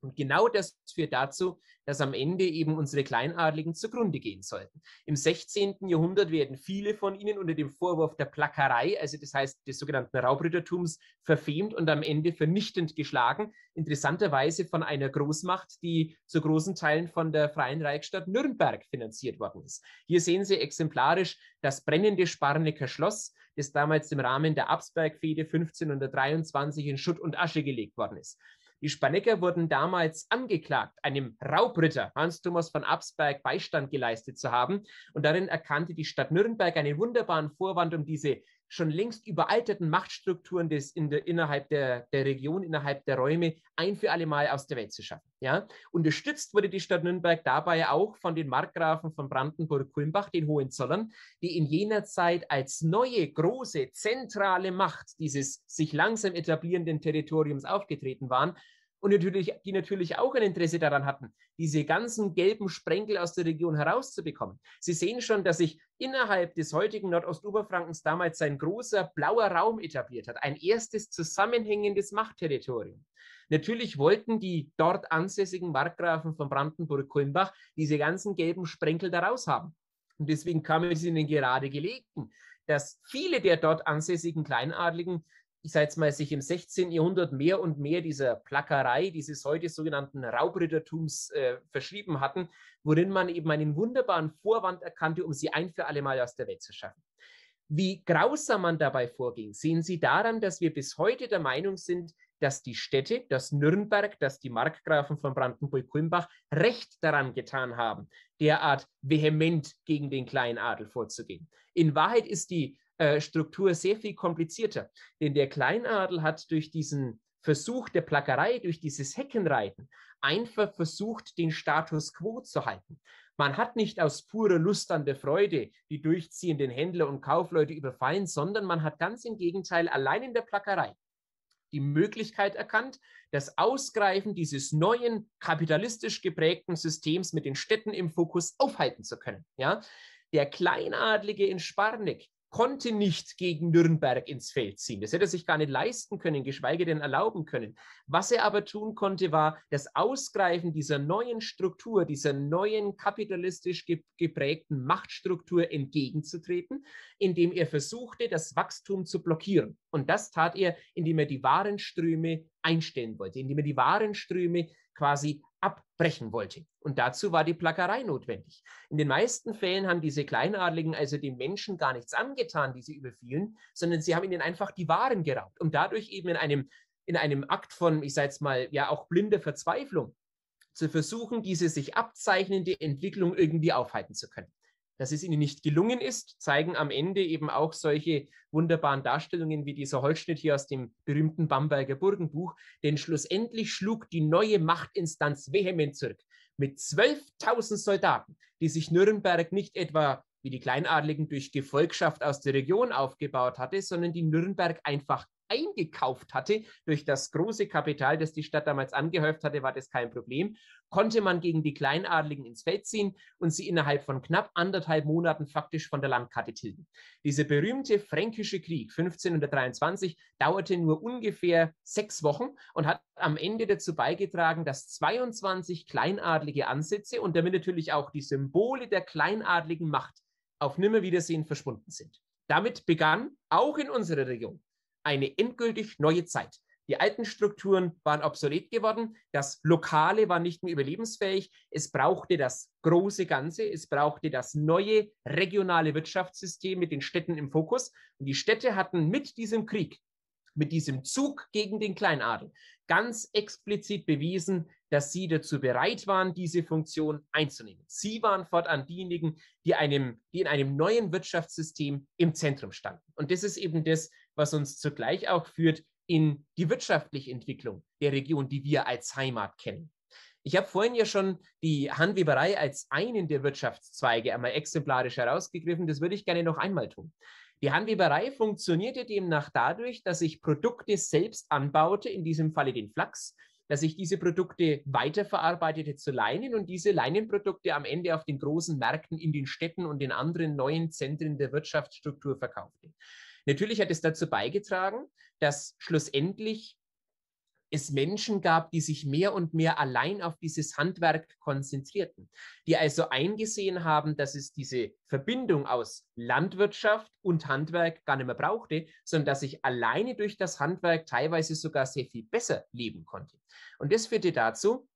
Und genau das führt dazu, dass am Ende eben unsere Kleinadligen zugrunde gehen sollten. Im 16. Jahrhundert werden viele von ihnen unter dem Vorwurf der Plackerei, also das heißt des sogenannten Raubrittertums, verfemt und am Ende vernichtend geschlagen. Interessanterweise von einer Großmacht, die zu großen Teilen von der Freien Reichsstadt Nürnberg finanziert worden ist. Hier sehen Sie exemplarisch das brennende Sparnecker Schloss, das damals im Rahmen der Absbergfehde 1523 in Schutt und Asche gelegt worden ist. Die Spanecker wurden damals angeklagt, einem Raubritter Hans Thomas von Absberg Beistand geleistet zu haben. Und darin erkannte die Stadt Nürnberg einen wunderbaren Vorwand, um diese schon längst überalterten Machtstrukturen des, in der, innerhalb der, der Region, innerhalb der Räume ein für alle Mal aus der Welt zu schaffen. Ja? Unterstützt wurde die Stadt Nürnberg dabei auch von den Markgrafen von Brandenburg-Kulmbach, den Hohenzollern, die in jener Zeit als neue, große, zentrale Macht dieses sich langsam etablierenden Territoriums aufgetreten waren und natürlich, die natürlich auch ein Interesse daran hatten, diese ganzen gelben Sprenkel aus der Region herauszubekommen. Sie sehen schon, dass sich innerhalb des heutigen Nordostoberfrankens damals ein großer blauer Raum etabliert hat, ein erstes zusammenhängendes Machtterritorium. Natürlich wollten die dort ansässigen Markgrafen von Brandenburg-Kulmbach diese ganzen gelben Sprenkel daraus haben. Und deswegen kam es ihnen gerade gelegen, dass viele der dort ansässigen Kleinadligen ich sage jetzt mal, sich im 16. Jahrhundert mehr und mehr dieser Plackerei, dieses heute sogenannten Raubrittertums äh, verschrieben hatten, worin man eben einen wunderbaren Vorwand erkannte, um sie ein für alle Mal aus der Welt zu schaffen. Wie grausam man dabei vorging, sehen Sie daran, dass wir bis heute der Meinung sind, dass die Städte, dass Nürnberg, dass die Markgrafen von Brandenburg-Kulmbach Recht daran getan haben, derart vehement gegen den kleinen Adel vorzugehen. In Wahrheit ist die äh, Struktur sehr viel komplizierter, denn der Kleinadel hat durch diesen Versuch der Plackerei, durch dieses Heckenreiten, einfach versucht, den Status quo zu halten. Man hat nicht aus purer Lust an der Freude die durchziehenden Händler und Kaufleute überfallen, sondern man hat ganz im Gegenteil allein in der Plackerei die Möglichkeit erkannt, das Ausgreifen dieses neuen kapitalistisch geprägten Systems mit den Städten im Fokus aufhalten zu können. Ja? Der Kleinadlige in Sparnik konnte nicht gegen Nürnberg ins Feld ziehen. Das hätte er sich gar nicht leisten können, geschweige denn erlauben können. Was er aber tun konnte, war das Ausgreifen dieser neuen Struktur, dieser neuen kapitalistisch geprägten Machtstruktur entgegenzutreten, indem er versuchte, das Wachstum zu blockieren. Und das tat er, indem er die Warenströme einstellen wollte, indem er die Warenströme quasi abbrechen wollte. Und dazu war die Plackerei notwendig. In den meisten Fällen haben diese Kleinadligen also den Menschen gar nichts angetan, die sie überfielen, sondern sie haben ihnen einfach die Waren geraubt, um dadurch eben in einem, in einem Akt von, ich sage jetzt mal, ja auch blinder Verzweiflung zu versuchen, diese sich abzeichnende Entwicklung irgendwie aufhalten zu können. Dass es ihnen nicht gelungen ist, zeigen am Ende eben auch solche wunderbaren Darstellungen wie dieser Holzschnitt hier aus dem berühmten Bamberger Burgenbuch. Denn schlussendlich schlug die neue Machtinstanz vehement zurück. Mit 12.000 Soldaten, die sich Nürnberg nicht etwa wie die Kleinadligen durch Gefolgschaft aus der Region aufgebaut hatte, sondern die Nürnberg einfach eingekauft hatte durch das große Kapital, das die Stadt damals angehäuft hatte, war das kein Problem. Konnte man gegen die Kleinadligen ins Feld ziehen und sie innerhalb von knapp anderthalb Monaten faktisch von der Landkarte tilgen. Dieser berühmte Fränkische Krieg 1523 dauerte nur ungefähr sechs Wochen und hat am Ende dazu beigetragen, dass 22 kleinadlige Ansätze und damit natürlich auch die Symbole der kleinadligen Macht auf Nimmerwiedersehen verschwunden sind. Damit begann auch in unserer Region eine endgültig neue Zeit. Die alten Strukturen waren obsolet geworden, das Lokale war nicht mehr überlebensfähig, es brauchte das große Ganze, es brauchte das neue regionale Wirtschaftssystem mit den Städten im Fokus. Und die Städte hatten mit diesem Krieg, mit diesem Zug gegen den Kleinadel ganz explizit bewiesen, dass sie dazu bereit waren, diese Funktion einzunehmen. Sie waren fortan diejenigen, die, einem, die in einem neuen Wirtschaftssystem im Zentrum standen. Und das ist eben das, was uns zugleich auch führt in die wirtschaftliche Entwicklung der Region, die wir als Heimat kennen. Ich habe vorhin ja schon die Handweberei als einen der Wirtschaftszweige einmal exemplarisch herausgegriffen. Das würde ich gerne noch einmal tun. Die Handweberei funktionierte demnach dadurch, dass ich Produkte selbst anbaute, in diesem Falle den Flachs, dass ich diese Produkte weiterverarbeitete zu Leinen und diese Leinenprodukte am Ende auf den großen Märkten in den Städten und den anderen neuen Zentren der Wirtschaftsstruktur verkaufte. Natürlich hat es dazu beigetragen, dass schlussendlich es Menschen gab, die sich mehr und mehr allein auf dieses Handwerk konzentrierten, die also eingesehen haben, dass es diese Verbindung aus Landwirtschaft und Handwerk gar nicht mehr brauchte, sondern dass ich alleine durch das Handwerk teilweise sogar sehr viel besser leben konnte. Und das führte dazu,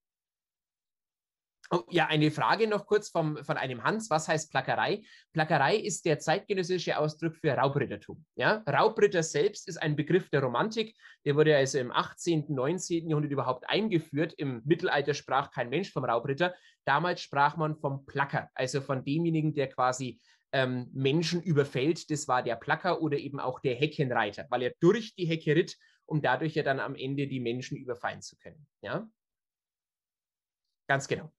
Oh, ja, eine Frage noch kurz vom, von einem Hans. Was heißt Plackerei? Plackerei ist der zeitgenössische Ausdruck für Raubrittertum. Ja? Raubritter selbst ist ein Begriff der Romantik. Der wurde also im 18., 19. Jahrhundert überhaupt eingeführt. Im Mittelalter sprach kein Mensch vom Raubritter. Damals sprach man vom Placker, also von demjenigen, der quasi ähm, Menschen überfällt. Das war der Placker oder eben auch der Heckenreiter, weil er durch die Hecke ritt, um dadurch ja dann am Ende die Menschen überfallen zu können. Ja? Ganz genau.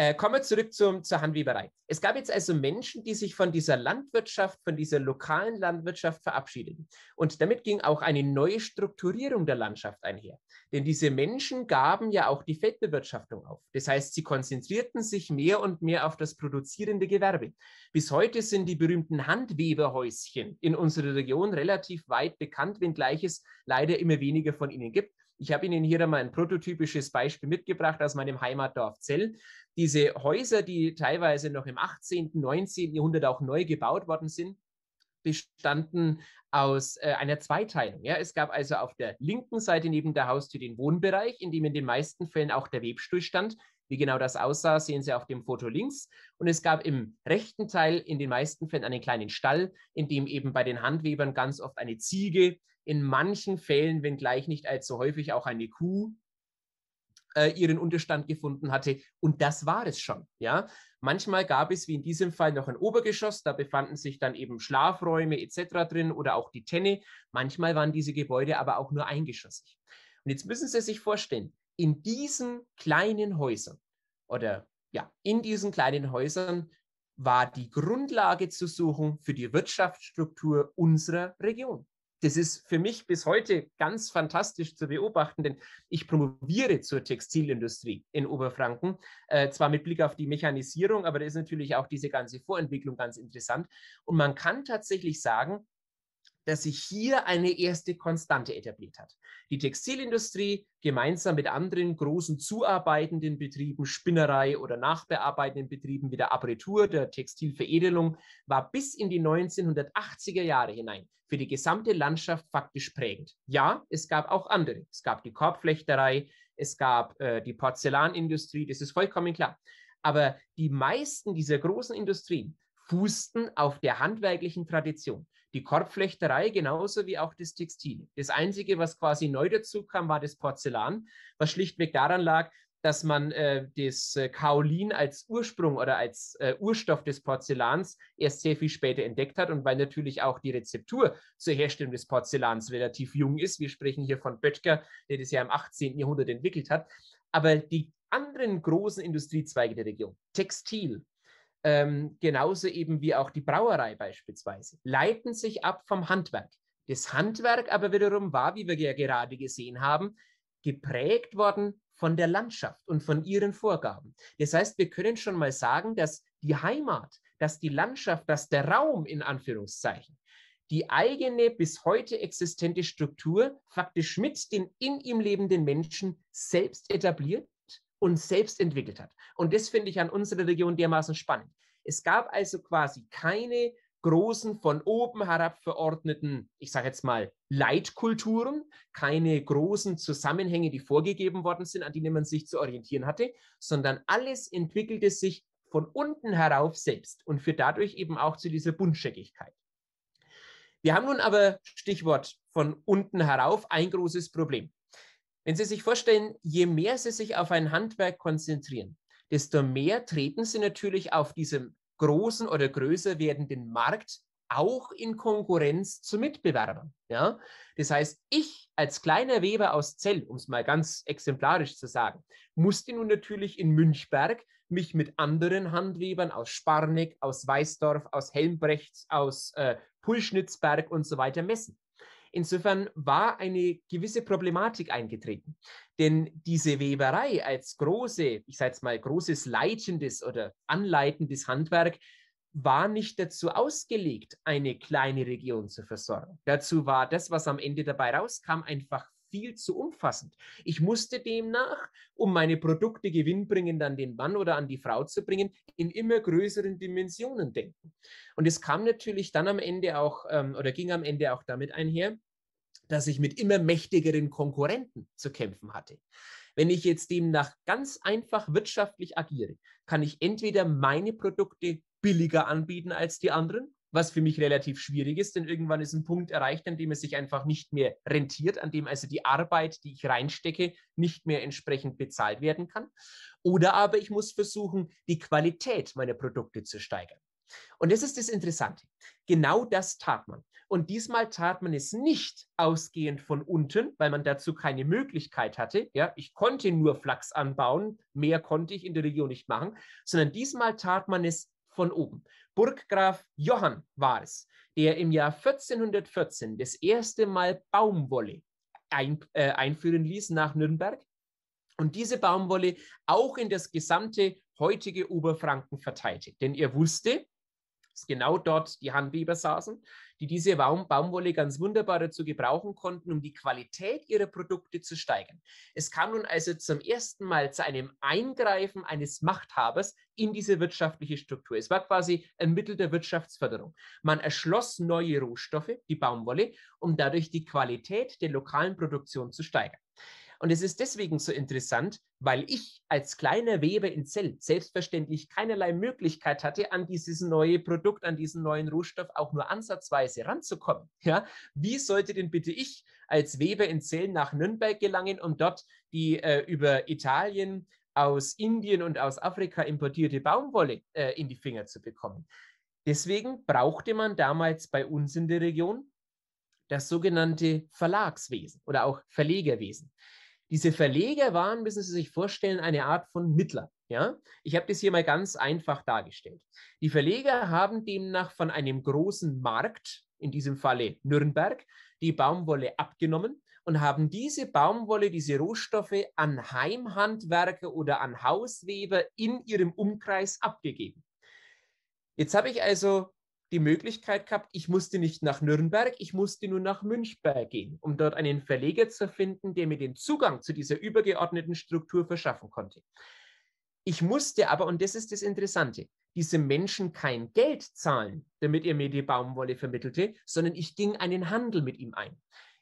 Äh, kommen wir zurück zum, zur Handweberei. Es gab jetzt also Menschen, die sich von dieser Landwirtschaft, von dieser lokalen Landwirtschaft verabschiedeten. Und damit ging auch eine neue Strukturierung der Landschaft einher. Denn diese Menschen gaben ja auch die Feldbewirtschaftung auf. Das heißt, sie konzentrierten sich mehr und mehr auf das produzierende Gewerbe. Bis heute sind die berühmten Handweberhäuschen in unserer Region relativ weit bekannt, wenngleich es leider immer weniger von ihnen gibt. Ich habe Ihnen hier einmal ein prototypisches Beispiel mitgebracht aus meinem Heimatdorf Zell. Diese Häuser, die teilweise noch im 18., 19. Jahrhundert auch neu gebaut worden sind, bestanden aus äh, einer Zweiteilung. Ja, es gab also auf der linken Seite neben der Haustür den Wohnbereich, in dem in den meisten Fällen auch der Webstuhl stand. Wie genau das aussah, sehen Sie auf dem Foto links. Und es gab im rechten Teil in den meisten Fällen einen kleinen Stall, in dem eben bei den Handwebern ganz oft eine Ziege, in manchen Fällen, wenngleich nicht allzu häufig, auch eine Kuh äh, ihren Unterstand gefunden hatte. Und das war es schon. Ja? Manchmal gab es, wie in diesem Fall, noch ein Obergeschoss, da befanden sich dann eben Schlafräume etc. drin oder auch die Tenne. Manchmal waren diese Gebäude aber auch nur eingeschossig. Und jetzt müssen Sie sich vorstellen, in diesen kleinen Häusern oder ja, in diesen kleinen Häusern war die Grundlage zu suchen für die Wirtschaftsstruktur unserer Region das ist für mich bis heute ganz fantastisch zu beobachten, denn ich promoviere zur Textilindustrie in Oberfranken, äh, zwar mit Blick auf die Mechanisierung, aber da ist natürlich auch diese ganze Vorentwicklung ganz interessant. Und man kann tatsächlich sagen, dass sich hier eine erste Konstante etabliert hat. Die Textilindustrie gemeinsam mit anderen großen zuarbeitenden Betrieben, Spinnerei oder nachbearbeitenden Betrieben wie der Abitur, der Textilveredelung, war bis in die 1980er Jahre hinein für die gesamte Landschaft faktisch prägend. Ja, es gab auch andere. Es gab die Korbflechterei, es gab äh, die Porzellanindustrie, das ist vollkommen klar. Aber die meisten dieser großen Industrien fußten auf der handwerklichen Tradition. Die Korbflechterei genauso wie auch das Textil. Das Einzige, was quasi neu dazu kam, war das Porzellan, was schlichtweg daran lag, dass man äh, das äh, Kaolin als Ursprung oder als äh, Urstoff des Porzellans erst sehr viel später entdeckt hat und weil natürlich auch die Rezeptur zur Herstellung des Porzellans relativ jung ist. Wir sprechen hier von Böttger, der das ja im 18. Jahrhundert entwickelt hat. Aber die anderen großen Industriezweige der Region, Textil, ähm, genauso eben wie auch die Brauerei beispielsweise, leiten sich ab vom Handwerk. Das Handwerk aber wiederum war, wie wir ja gerade gesehen haben, geprägt worden von der Landschaft und von ihren Vorgaben. Das heißt, wir können schon mal sagen, dass die Heimat, dass die Landschaft, dass der Raum in Anführungszeichen die eigene bis heute existente Struktur faktisch mit den in ihm lebenden Menschen selbst etabliert und selbst entwickelt hat. Und das finde ich an unserer Region dermaßen spannend. Es gab also quasi keine großen, von oben herab verordneten, ich sage jetzt mal, Leitkulturen, keine großen Zusammenhänge, die vorgegeben worden sind, an denen man sich zu orientieren hatte, sondern alles entwickelte sich von unten herauf selbst und führt dadurch eben auch zu dieser Buntscheckigkeit. Wir haben nun aber, Stichwort von unten herauf, ein großes Problem. Wenn Sie sich vorstellen, je mehr Sie sich auf ein Handwerk konzentrieren, desto mehr treten Sie natürlich auf diesem großen oder größer werdenden Markt auch in Konkurrenz zu Mitbewerbern. Ja? Das heißt, ich als kleiner Weber aus Zell, um es mal ganz exemplarisch zu sagen, musste nun natürlich in Münchberg mich mit anderen Handwebern aus Sparneck, aus Weißdorf, aus Helmbrechts, aus äh, Pulschnitzberg und so weiter messen. Insofern war eine gewisse Problematik eingetreten. Denn diese Weberei als große, ich sage jetzt mal, großes leitendes oder anleitendes Handwerk war nicht dazu ausgelegt, eine kleine Region zu versorgen. Dazu war das, was am Ende dabei rauskam, einfach viel zu umfassend. Ich musste demnach, um meine Produkte gewinnbringend an den Mann oder an die Frau zu bringen, in immer größeren Dimensionen denken. Und es kam natürlich dann am Ende auch ähm, oder ging am Ende auch damit einher, dass ich mit immer mächtigeren Konkurrenten zu kämpfen hatte. Wenn ich jetzt demnach ganz einfach wirtschaftlich agiere, kann ich entweder meine Produkte billiger anbieten als die anderen, was für mich relativ schwierig ist, denn irgendwann ist ein Punkt erreicht, an dem es sich einfach nicht mehr rentiert, an dem also die Arbeit, die ich reinstecke, nicht mehr entsprechend bezahlt werden kann. Oder aber ich muss versuchen, die Qualität meiner Produkte zu steigern. Und das ist das Interessante. Genau das tat man. Und diesmal tat man es nicht ausgehend von unten, weil man dazu keine Möglichkeit hatte. Ja, ich konnte nur Flachs anbauen, mehr konnte ich in der Region nicht machen, sondern diesmal tat man es von oben. Burggraf Johann war es, der im Jahr 1414 das erste Mal Baumwolle ein, äh, einführen ließ nach Nürnberg und diese Baumwolle auch in das gesamte heutige Oberfranken verteilte. Denn er wusste, genau dort die Handweber saßen, die diese Baum Baumwolle ganz wunderbar dazu gebrauchen konnten, um die Qualität ihrer Produkte zu steigern. Es kam nun also zum ersten Mal zu einem Eingreifen eines Machthabers in diese wirtschaftliche Struktur. Es war quasi ein Mittel der Wirtschaftsförderung. Man erschloss neue Rohstoffe, die Baumwolle, um dadurch die Qualität der lokalen Produktion zu steigern. Und es ist deswegen so interessant, weil ich als kleiner Weber in Zell selbstverständlich keinerlei Möglichkeit hatte, an dieses neue Produkt, an diesen neuen Rohstoff auch nur ansatzweise ranzukommen. Ja? Wie sollte denn bitte ich als Weber in Zell nach Nürnberg gelangen, um dort die äh, über Italien, aus Indien und aus Afrika importierte Baumwolle äh, in die Finger zu bekommen? Deswegen brauchte man damals bei uns in der Region das sogenannte Verlagswesen oder auch Verlegerwesen. Diese Verleger waren, müssen Sie sich vorstellen, eine Art von Mittler. Ja? Ich habe das hier mal ganz einfach dargestellt. Die Verleger haben demnach von einem großen Markt, in diesem Falle Nürnberg, die Baumwolle abgenommen und haben diese Baumwolle, diese Rohstoffe an Heimhandwerker oder an Hausweber in ihrem Umkreis abgegeben. Jetzt habe ich also die Möglichkeit gehabt, ich musste nicht nach Nürnberg, ich musste nur nach Münchberg gehen, um dort einen Verleger zu finden, der mir den Zugang zu dieser übergeordneten Struktur verschaffen konnte. Ich musste aber, und das ist das Interessante, diesem Menschen kein Geld zahlen, damit er mir die Baumwolle vermittelte, sondern ich ging einen Handel mit ihm ein.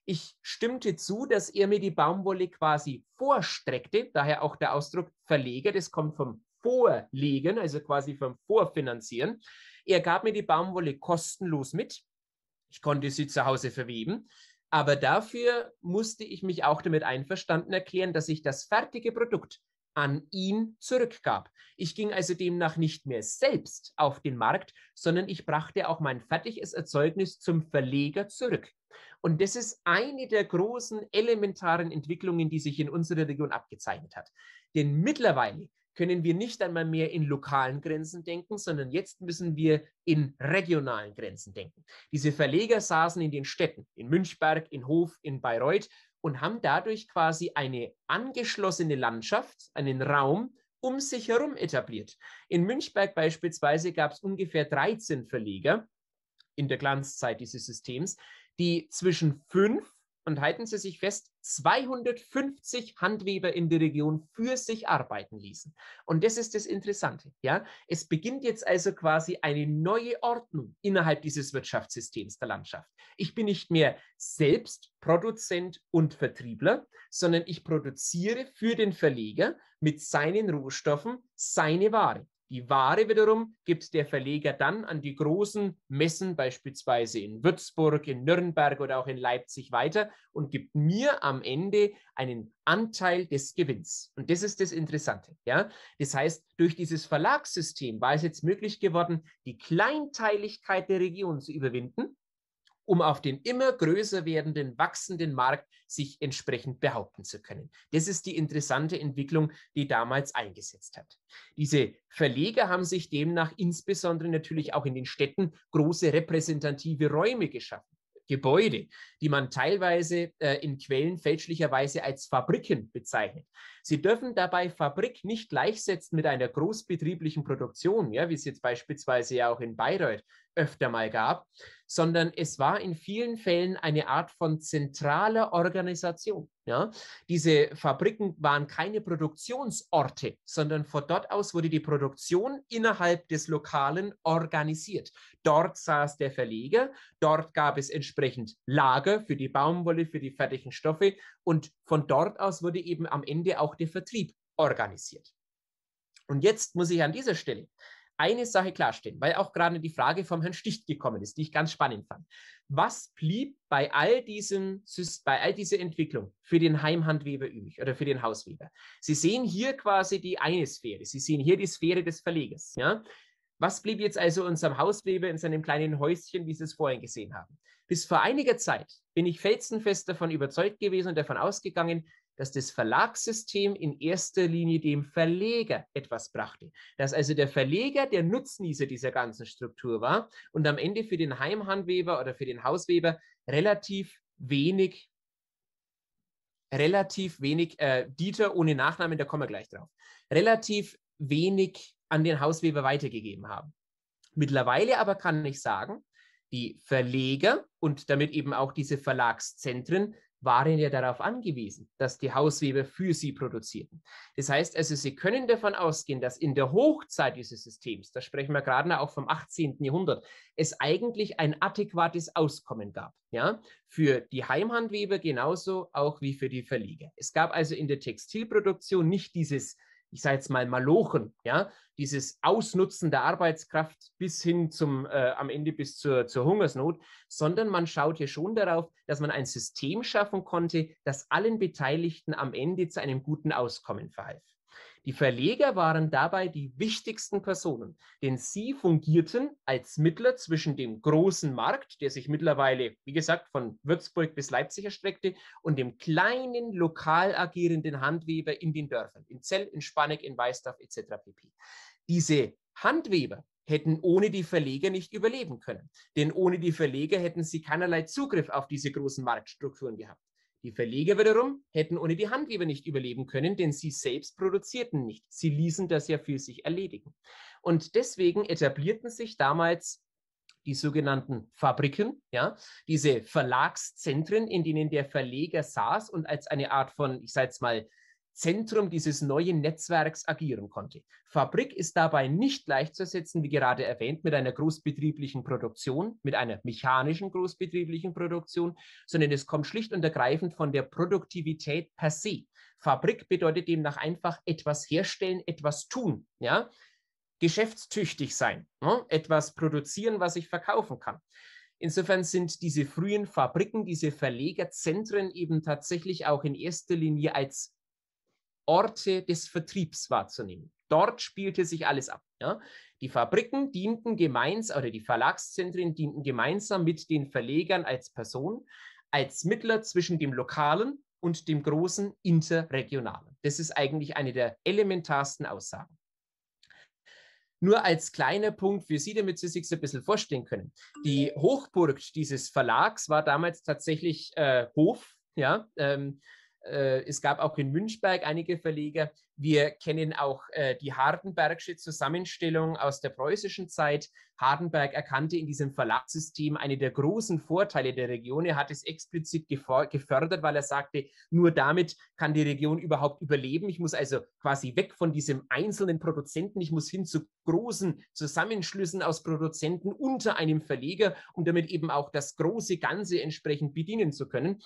Ich stimmte zu, dass er mir die Baumwolle quasi vorstreckte, daher auch der Ausdruck Verleger, das kommt vom Vorlegen, also quasi vom Vorfinanzieren. Er gab mir die Baumwolle kostenlos mit. Ich konnte sie zu Hause verweben. Aber dafür musste ich mich auch damit einverstanden erklären, dass ich das fertige Produkt an ihn zurückgab. Ich ging also demnach nicht mehr selbst auf den Markt, sondern ich brachte auch mein fertiges Erzeugnis zum Verleger zurück. Und das ist eine der großen elementaren Entwicklungen, die sich in unserer Region abgezeichnet hat. Denn mittlerweile können wir nicht einmal mehr in lokalen Grenzen denken, sondern jetzt müssen wir in regionalen Grenzen denken. Diese Verleger saßen in den Städten, in Münchberg, in Hof, in Bayreuth und haben dadurch quasi eine angeschlossene Landschaft, einen Raum um sich herum etabliert. In Münchberg beispielsweise gab es ungefähr 13 Verleger in der Glanzzeit dieses Systems, die zwischen fünf und halten Sie sich fest, 250 Handweber in der Region für sich arbeiten ließen. Und das ist das Interessante. Ja? Es beginnt jetzt also quasi eine neue Ordnung innerhalb dieses Wirtschaftssystems der Landschaft. Ich bin nicht mehr selbst Produzent und Vertriebler, sondern ich produziere für den Verleger mit seinen Rohstoffen seine Ware. Die Ware wiederum gibt der Verleger dann an die großen Messen, beispielsweise in Würzburg, in Nürnberg oder auch in Leipzig weiter und gibt mir am Ende einen Anteil des Gewinns. Und das ist das Interessante. Ja? Das heißt, durch dieses Verlagssystem war es jetzt möglich geworden, die Kleinteiligkeit der Region zu überwinden um auf den immer größer werdenden, wachsenden Markt sich entsprechend behaupten zu können. Das ist die interessante Entwicklung, die damals eingesetzt hat. Diese Verleger haben sich demnach insbesondere natürlich auch in den Städten große repräsentative Räume geschaffen. Gebäude, die man teilweise äh, in Quellen fälschlicherweise als Fabriken bezeichnet. Sie dürfen dabei Fabrik nicht gleichsetzen mit einer großbetrieblichen Produktion, ja, wie es jetzt beispielsweise ja auch in Bayreuth öfter mal gab, sondern es war in vielen Fällen eine Art von zentraler Organisation. Ja? Diese Fabriken waren keine Produktionsorte, sondern von dort aus wurde die Produktion innerhalb des Lokalen organisiert. Dort saß der Verleger, dort gab es entsprechend Lager für die Baumwolle, für die fertigen Stoffe und von dort aus wurde eben am Ende auch der Vertrieb organisiert. Und jetzt muss ich an dieser Stelle eine Sache klarstellen, weil auch gerade die Frage vom Herrn Sticht gekommen ist, die ich ganz spannend fand. Was blieb bei all, diesem, bei all dieser Entwicklung für den Heimhandweber übrig oder für den Hausweber? Sie sehen hier quasi die eine Sphäre. Sie sehen hier die Sphäre des Verlegers. Ja? Was blieb jetzt also unserem Hausweber in seinem kleinen Häuschen, wie Sie es vorhin gesehen haben? Bis vor einiger Zeit bin ich felsenfest davon überzeugt gewesen und davon ausgegangen, dass das Verlagssystem in erster Linie dem Verleger etwas brachte. Dass also der Verleger der Nutznießer dieser ganzen Struktur war und am Ende für den Heimhandweber oder für den Hausweber relativ wenig, relativ wenig, äh, Dieter ohne Nachnamen, da kommen wir gleich drauf, relativ wenig an den Hausweber weitergegeben haben. Mittlerweile aber kann ich sagen, die Verleger und damit eben auch diese Verlagszentren waren ja darauf angewiesen, dass die Hausweber für sie produzierten. Das heißt also, sie können davon ausgehen, dass in der Hochzeit dieses Systems, da sprechen wir gerade auch vom 18. Jahrhundert, es eigentlich ein adäquates Auskommen gab. Ja, für die Heimhandweber genauso auch wie für die Verleger. Es gab also in der Textilproduktion nicht dieses ich sage jetzt mal Malochen, ja, dieses Ausnutzen der Arbeitskraft bis hin zum, äh, am Ende bis zur, zur Hungersnot, sondern man schaut hier schon darauf, dass man ein System schaffen konnte, das allen Beteiligten am Ende zu einem guten Auskommen verhalf. Die Verleger waren dabei die wichtigsten Personen, denn sie fungierten als Mittler zwischen dem großen Markt, der sich mittlerweile, wie gesagt, von Würzburg bis Leipzig erstreckte, und dem kleinen, lokal agierenden Handweber in den Dörfern, in Zell, in Spaneck, in Weißdorf etc. pp. Diese Handweber hätten ohne die Verleger nicht überleben können. Denn ohne die Verleger hätten sie keinerlei Zugriff auf diese großen Marktstrukturen gehabt. Die Verleger wiederum hätten ohne die Handweber nicht überleben können, denn sie selbst produzierten nicht. Sie ließen das ja für sich erledigen. Und deswegen etablierten sich damals die sogenannten Fabriken, ja, diese Verlagszentren, in denen der Verleger saß und als eine Art von, ich sage jetzt mal, Zentrum dieses neuen Netzwerks agieren konnte. Fabrik ist dabei nicht gleichzusetzen, wie gerade erwähnt, mit einer großbetrieblichen Produktion, mit einer mechanischen großbetrieblichen Produktion, sondern es kommt schlicht und ergreifend von der Produktivität per se. Fabrik bedeutet demnach einfach etwas herstellen, etwas tun, ja, geschäftstüchtig sein, ne? etwas produzieren, was ich verkaufen kann. Insofern sind diese frühen Fabriken, diese Verlegerzentren eben tatsächlich auch in erster Linie als Orte des Vertriebs wahrzunehmen. Dort spielte sich alles ab. Ja? Die Fabriken dienten gemeinsam, oder die Verlagszentren dienten gemeinsam mit den Verlegern als Person, als Mittler zwischen dem lokalen und dem großen interregionalen. Das ist eigentlich eine der elementarsten Aussagen. Nur als kleiner Punkt für Sie, damit Sie sich ein bisschen vorstellen können. Die Hochburg dieses Verlags war damals tatsächlich äh, Hof, ja, ähm, äh, es gab auch in Münchberg einige Verleger. Wir kennen auch äh, die Hardenbergsche Zusammenstellung aus der preußischen Zeit. Hardenberg erkannte in diesem Verlagssystem eine der großen Vorteile der Region. Er hat es explizit gefördert, weil er sagte, nur damit kann die Region überhaupt überleben. Ich muss also quasi weg von diesem einzelnen Produzenten. Ich muss hin zu großen Zusammenschlüssen aus Produzenten unter einem Verleger, um damit eben auch das große Ganze entsprechend bedienen zu können.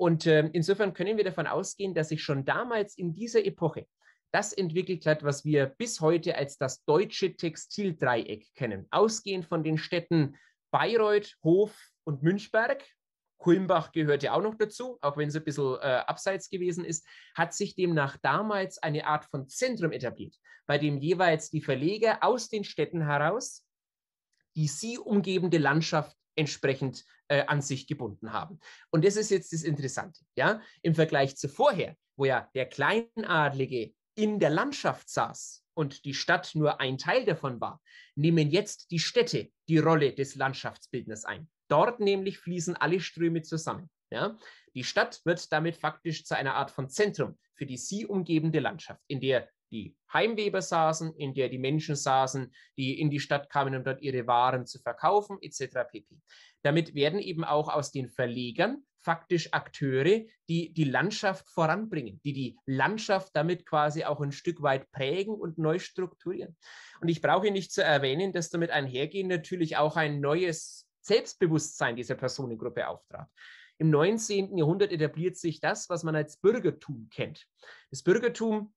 Und äh, insofern können wir davon ausgehen, dass sich schon damals in dieser Epoche das entwickelt hat, was wir bis heute als das deutsche Textildreieck kennen. Ausgehend von den Städten Bayreuth, Hof und Münchberg, Kulmbach gehörte auch noch dazu, auch wenn es ein bisschen äh, abseits gewesen ist, hat sich demnach damals eine Art von Zentrum etabliert, bei dem jeweils die Verleger aus den Städten heraus die sie umgebende Landschaft entsprechend äh, an sich gebunden haben. Und das ist jetzt das Interessante. Ja? Im Vergleich zu vorher, wo ja der Kleinadlige in der Landschaft saß und die Stadt nur ein Teil davon war, nehmen jetzt die Städte die Rolle des Landschaftsbildners ein. Dort nämlich fließen alle Ströme zusammen. Ja? Die Stadt wird damit faktisch zu einer Art von Zentrum für die sie umgebende Landschaft, in der die Heimweber saßen, in der die Menschen saßen, die in die Stadt kamen, um dort ihre Waren zu verkaufen, etc. pp. Damit werden eben auch aus den Verlegern faktisch Akteure, die die Landschaft voranbringen, die die Landschaft damit quasi auch ein Stück weit prägen und neu strukturieren. Und ich brauche nicht zu erwähnen, dass damit einhergehen natürlich auch ein neues Selbstbewusstsein dieser Personengruppe auftrat. Im 19. Jahrhundert etabliert sich das, was man als Bürgertum kennt. Das Bürgertum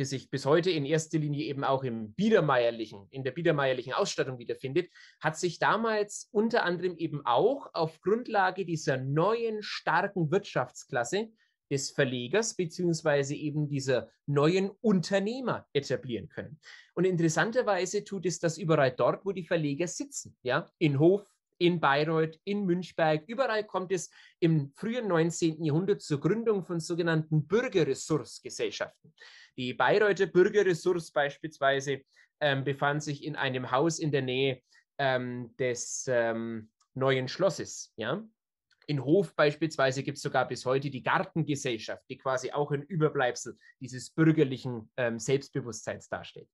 die sich bis heute in erster Linie eben auch im biedermeierlichen, in der biedermeierlichen Ausstattung wiederfindet, hat sich damals unter anderem eben auch auf Grundlage dieser neuen starken Wirtschaftsklasse des Verlegers beziehungsweise eben dieser neuen Unternehmer etablieren können. Und interessanterweise tut es das überall dort, wo die Verleger sitzen, ja, in Hof, in Bayreuth, in Münchberg. Überall kommt es im frühen 19. Jahrhundert zur Gründung von sogenannten Bürgerressourcegesellschaften. Die Bayreuther Bürgerressource beispielsweise ähm, befand sich in einem Haus in der Nähe ähm, des ähm, neuen Schlosses. Ja? In Hof beispielsweise gibt es sogar bis heute die Gartengesellschaft, die quasi auch ein Überbleibsel dieses bürgerlichen ähm, Selbstbewusstseins darstellt.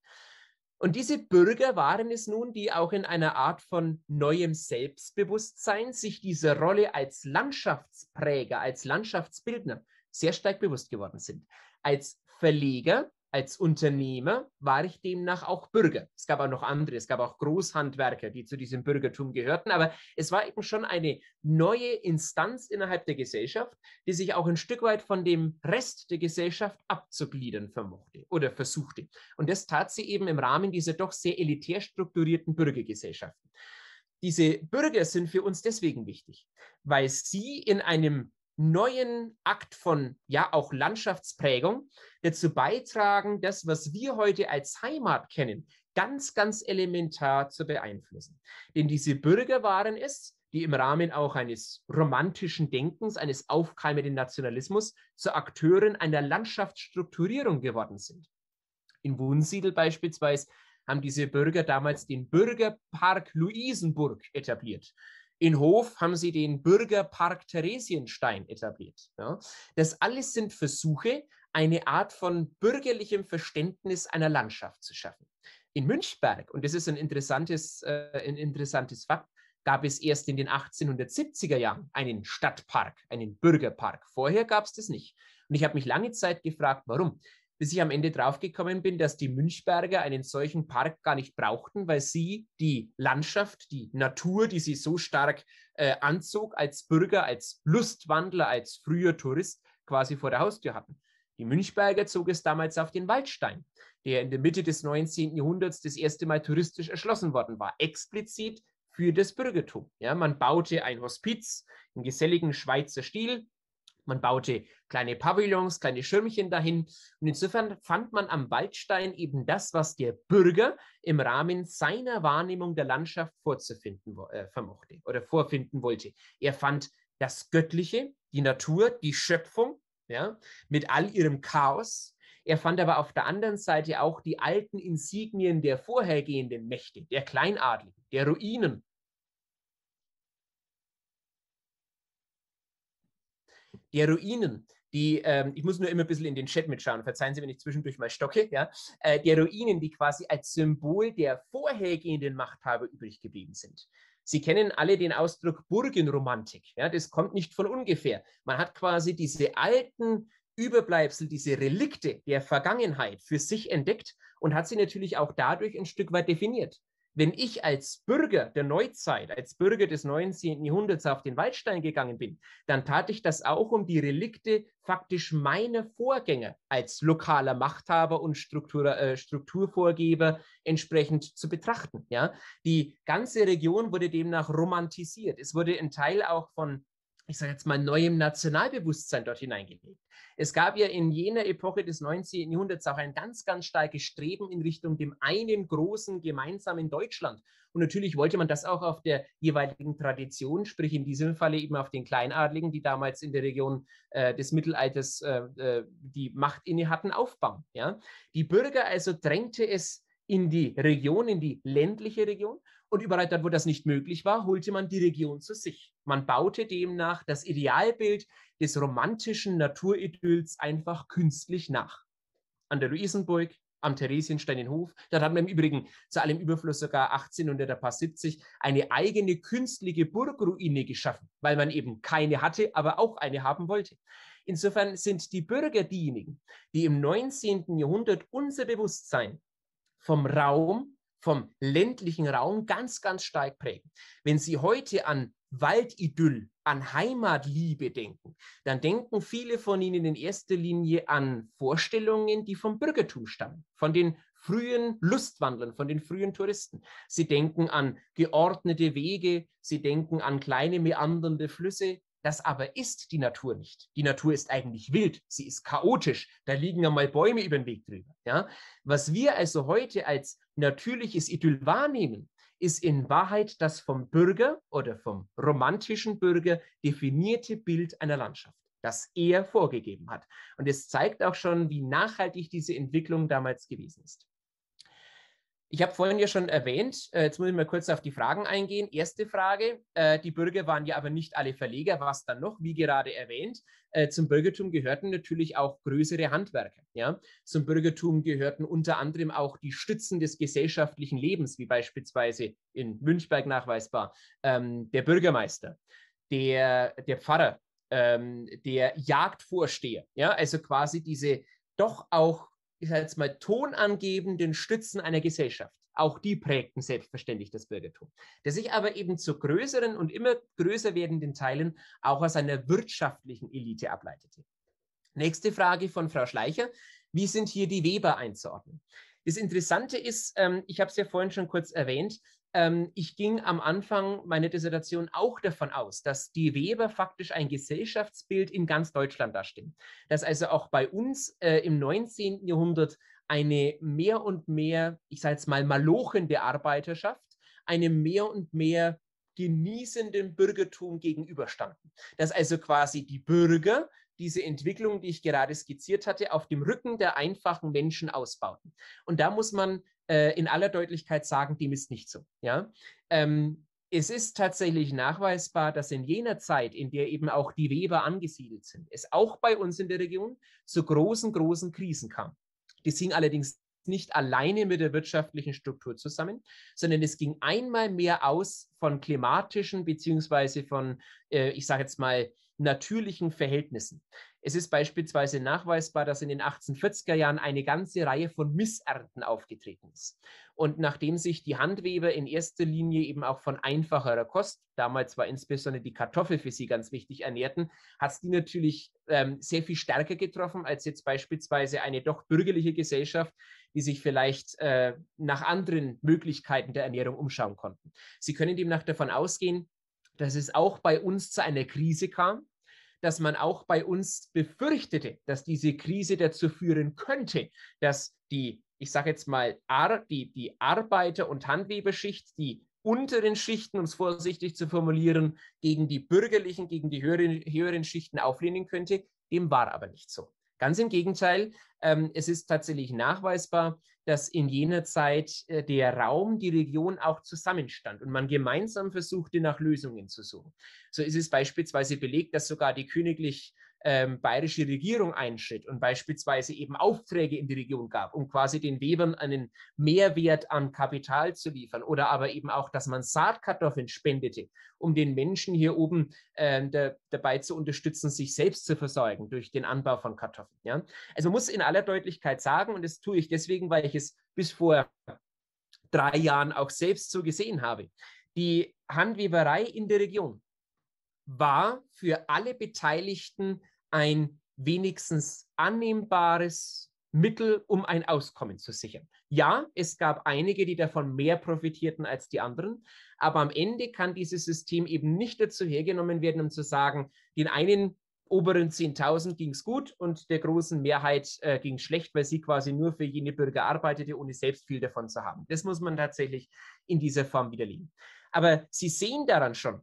Und diese Bürger waren es nun, die auch in einer Art von neuem Selbstbewusstsein sich dieser Rolle als Landschaftspräger, als Landschaftsbildner sehr stark bewusst geworden sind. Als Verleger als Unternehmer war ich demnach auch Bürger. Es gab auch noch andere, es gab auch Großhandwerker, die zu diesem Bürgertum gehörten, aber es war eben schon eine neue Instanz innerhalb der Gesellschaft, die sich auch ein Stück weit von dem Rest der Gesellschaft abzugliedern vermochte oder versuchte. Und das tat sie eben im Rahmen dieser doch sehr elitär strukturierten Bürgergesellschaften. Diese Bürger sind für uns deswegen wichtig, weil sie in einem neuen Akt von ja auch Landschaftsprägung dazu beitragen, das, was wir heute als Heimat kennen, ganz, ganz elementar zu beeinflussen. Denn diese Bürger waren es, die im Rahmen auch eines romantischen Denkens, eines aufkeimenden Nationalismus zu Akteuren einer Landschaftsstrukturierung geworden sind. In Wunsiedel beispielsweise haben diese Bürger damals den Bürgerpark Luisenburg etabliert. In Hof haben sie den Bürgerpark Theresienstein etabliert. Ja. Das alles sind Versuche, eine Art von bürgerlichem Verständnis einer Landschaft zu schaffen. In Münchberg, und das ist ein interessantes, äh, ein interessantes Fakt, gab es erst in den 1870er Jahren einen Stadtpark, einen Bürgerpark. Vorher gab es das nicht. Und ich habe mich lange Zeit gefragt, warum bis ich am Ende draufgekommen bin, dass die Münchberger einen solchen Park gar nicht brauchten, weil sie die Landschaft, die Natur, die sie so stark äh, anzog, als Bürger, als Lustwandler, als früher Tourist quasi vor der Haustür hatten. Die Münchberger zog es damals auf den Waldstein, der in der Mitte des 19. Jahrhunderts das erste Mal touristisch erschlossen worden war, explizit für das Bürgertum. Ja, man baute ein Hospiz im geselligen Schweizer Stil, man baute kleine Pavillons, kleine Schirmchen dahin. Und insofern fand man am Waldstein eben das, was der Bürger im Rahmen seiner Wahrnehmung der Landschaft vorzufinden äh, vermochte oder vorfinden wollte. Er fand das Göttliche, die Natur, die Schöpfung, ja, mit all ihrem Chaos. Er fand aber auf der anderen Seite auch die alten Insignien der vorhergehenden Mächte, der Kleinadligen, der Ruinen, der Ruinen, die, ähm, ich muss nur immer ein bisschen in den Chat mitschauen, verzeihen Sie, wenn ich zwischendurch mal stocke, ja, äh, der Ruinen, die quasi als Symbol der vorhergehenden Machthaber übrig geblieben sind. Sie kennen alle den Ausdruck Burgenromantik. Ja, das kommt nicht von ungefähr. Man hat quasi diese alten Überbleibsel, diese Relikte der Vergangenheit für sich entdeckt und hat sie natürlich auch dadurch ein Stück weit definiert wenn ich als Bürger der Neuzeit, als Bürger des 19. Jahrhunderts auf den Waldstein gegangen bin, dann tat ich das auch, um die Relikte faktisch meiner Vorgänger als lokaler Machthaber und Struktur, äh, Strukturvorgeber entsprechend zu betrachten. Ja? Die ganze Region wurde demnach romantisiert. Es wurde ein Teil auch von ich sage jetzt mal, neuem Nationalbewusstsein dort hineingelegt. Es gab ja in jener Epoche des 19. Jahrhunderts auch ein ganz, ganz starkes Streben in Richtung dem einen großen gemeinsamen Deutschland. Und natürlich wollte man das auch auf der jeweiligen Tradition, sprich in diesem Falle eben auf den Kleinadligen, die damals in der Region äh, des Mittelalters äh, äh, die Macht inne hatten, aufbauen. Ja? Die Bürger also drängte es in die Region, in die ländliche Region. Und überall dort, wo das nicht möglich war, holte man die Region zu sich. Man baute demnach das Idealbild des romantischen Naturidylls einfach künstlich nach. An der Luisenburg, am Theresienstein in Hof, dort hat man im Übrigen zu allem Überfluss sogar 1870 eine eigene künstliche Burgruine geschaffen, weil man eben keine hatte, aber auch eine haben wollte. Insofern sind die Bürger diejenigen, die im 19. Jahrhundert unser Bewusstsein vom Raum, vom ländlichen Raum ganz, ganz stark prägen. Wenn Sie heute an Waldidyll, an Heimatliebe denken, dann denken viele von Ihnen in erster Linie an Vorstellungen, die vom Bürgertum stammen, von den frühen Lustwandlern, von den frühen Touristen. Sie denken an geordnete Wege, sie denken an kleine meandernde Flüsse, das aber ist die Natur nicht. Die Natur ist eigentlich wild, sie ist chaotisch. Da liegen einmal Bäume über den Weg drüber. Ja? Was wir also heute als natürliches Idyll wahrnehmen, ist in Wahrheit das vom Bürger oder vom romantischen Bürger definierte Bild einer Landschaft, das er vorgegeben hat. Und es zeigt auch schon, wie nachhaltig diese Entwicklung damals gewesen ist. Ich habe vorhin ja schon erwähnt, äh, jetzt muss ich mal kurz auf die Fragen eingehen. Erste Frage, äh, die Bürger waren ja aber nicht alle Verleger, was dann noch, wie gerade erwähnt. Äh, zum Bürgertum gehörten natürlich auch größere Handwerker. Ja? Zum Bürgertum gehörten unter anderem auch die Stützen des gesellschaftlichen Lebens, wie beispielsweise in Münchberg nachweisbar ähm, der Bürgermeister, der, der Pfarrer, ähm, der Jagdvorsteher. Ja? Also quasi diese doch auch ich sage jetzt mal, tonangebenden Stützen einer Gesellschaft. Auch die prägten selbstverständlich das Bürgertum, der sich aber eben zu größeren und immer größer werdenden Teilen auch aus einer wirtschaftlichen Elite ableitete. Nächste Frage von Frau Schleicher. Wie sind hier die Weber einzuordnen? Das Interessante ist, ähm, ich habe es ja vorhin schon kurz erwähnt, ähm, ich ging am Anfang meiner Dissertation auch davon aus, dass die Weber faktisch ein Gesellschaftsbild in ganz Deutschland darstellen. Dass also auch bei uns äh, im 19. Jahrhundert eine mehr und mehr, ich sage jetzt mal, malochende Arbeiterschaft, einem mehr und mehr genießenden Bürgertum gegenüberstanden. Dass also quasi die Bürger diese Entwicklung, die ich gerade skizziert hatte, auf dem Rücken der einfachen Menschen ausbauten. Und da muss man äh, in aller Deutlichkeit sagen, dem ist nicht so. Ja? Ähm, es ist tatsächlich nachweisbar, dass in jener Zeit, in der eben auch die Weber angesiedelt sind, es auch bei uns in der Region zu großen, großen Krisen kam. Das hing allerdings nicht alleine mit der wirtschaftlichen Struktur zusammen, sondern es ging einmal mehr aus von klimatischen beziehungsweise von, äh, ich sage jetzt mal, natürlichen Verhältnissen. Es ist beispielsweise nachweisbar, dass in den 1840er Jahren eine ganze Reihe von Missernten aufgetreten ist. Und nachdem sich die Handweber in erster Linie eben auch von einfacherer Kost, damals war insbesondere die Kartoffel für sie ganz wichtig, ernährten, hat es die natürlich ähm, sehr viel stärker getroffen als jetzt beispielsweise eine doch bürgerliche Gesellschaft, die sich vielleicht äh, nach anderen Möglichkeiten der Ernährung umschauen konnten. Sie können demnach davon ausgehen, dass es auch bei uns zu einer Krise kam, dass man auch bei uns befürchtete, dass diese Krise dazu führen könnte, dass die, ich sage jetzt mal, die, die Arbeiter- und Handweberschicht, die unteren Schichten, um es vorsichtig zu formulieren, gegen die bürgerlichen, gegen die höheren, höheren Schichten auflehnen könnte. Dem war aber nicht so. Ganz im Gegenteil, ähm, es ist tatsächlich nachweisbar, dass in jener Zeit äh, der Raum, die Region auch zusammenstand und man gemeinsam versuchte, nach Lösungen zu suchen. So ist es beispielsweise belegt, dass sogar die königlich ähm, bayerische Regierung einschritt und beispielsweise eben Aufträge in die Region gab, um quasi den Webern einen Mehrwert an Kapital zu liefern oder aber eben auch, dass man Saatkartoffeln spendete, um den Menschen hier oben äh, der, dabei zu unterstützen, sich selbst zu versorgen durch den Anbau von Kartoffeln. Ja? Also muss in aller Deutlichkeit sagen, und das tue ich deswegen, weil ich es bis vor drei Jahren auch selbst so gesehen habe, die Handweberei in der Region war für alle Beteiligten ein wenigstens annehmbares Mittel, um ein Auskommen zu sichern. Ja, es gab einige, die davon mehr profitierten als die anderen, aber am Ende kann dieses System eben nicht dazu hergenommen werden, um zu sagen, den einen oberen 10.000 ging es gut und der großen Mehrheit äh, ging schlecht, weil sie quasi nur für jene Bürger arbeitete, ohne selbst viel davon zu haben. Das muss man tatsächlich in dieser Form widerlegen. Aber Sie sehen daran schon,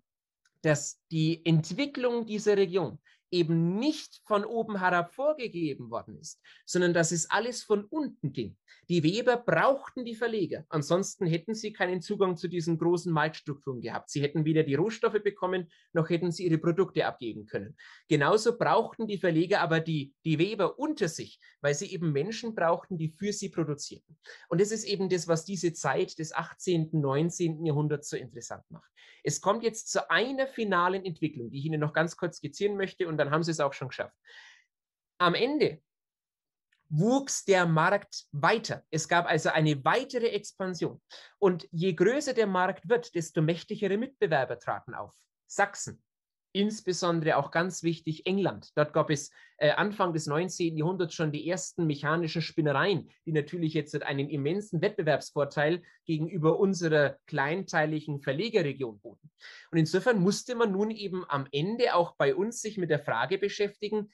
dass die Entwicklung dieser Region eben nicht von oben herab vorgegeben worden ist, sondern dass es alles von unten ging. Die Weber brauchten die Verleger, ansonsten hätten sie keinen Zugang zu diesen großen Marktstrukturen gehabt. Sie hätten weder die Rohstoffe bekommen, noch hätten sie ihre Produkte abgeben können. Genauso brauchten die Verleger aber die, die Weber unter sich, weil sie eben Menschen brauchten, die für sie produzierten. Und das ist eben das, was diese Zeit des 18., 19. Jahrhunderts so interessant macht. Es kommt jetzt zu einer finalen Entwicklung, die ich Ihnen noch ganz kurz skizzieren möchte und dann haben Sie es auch schon geschafft. Am Ende wuchs der Markt weiter. Es gab also eine weitere Expansion. Und je größer der Markt wird, desto mächtigere Mitbewerber traten auf. Sachsen, insbesondere auch ganz wichtig England. Dort gab es äh, Anfang des 19. Jahrhunderts schon die ersten mechanischen Spinnereien, die natürlich jetzt einen immensen Wettbewerbsvorteil gegenüber unserer kleinteiligen Verlegerregion boten. Und insofern musste man nun eben am Ende auch bei uns sich mit der Frage beschäftigen,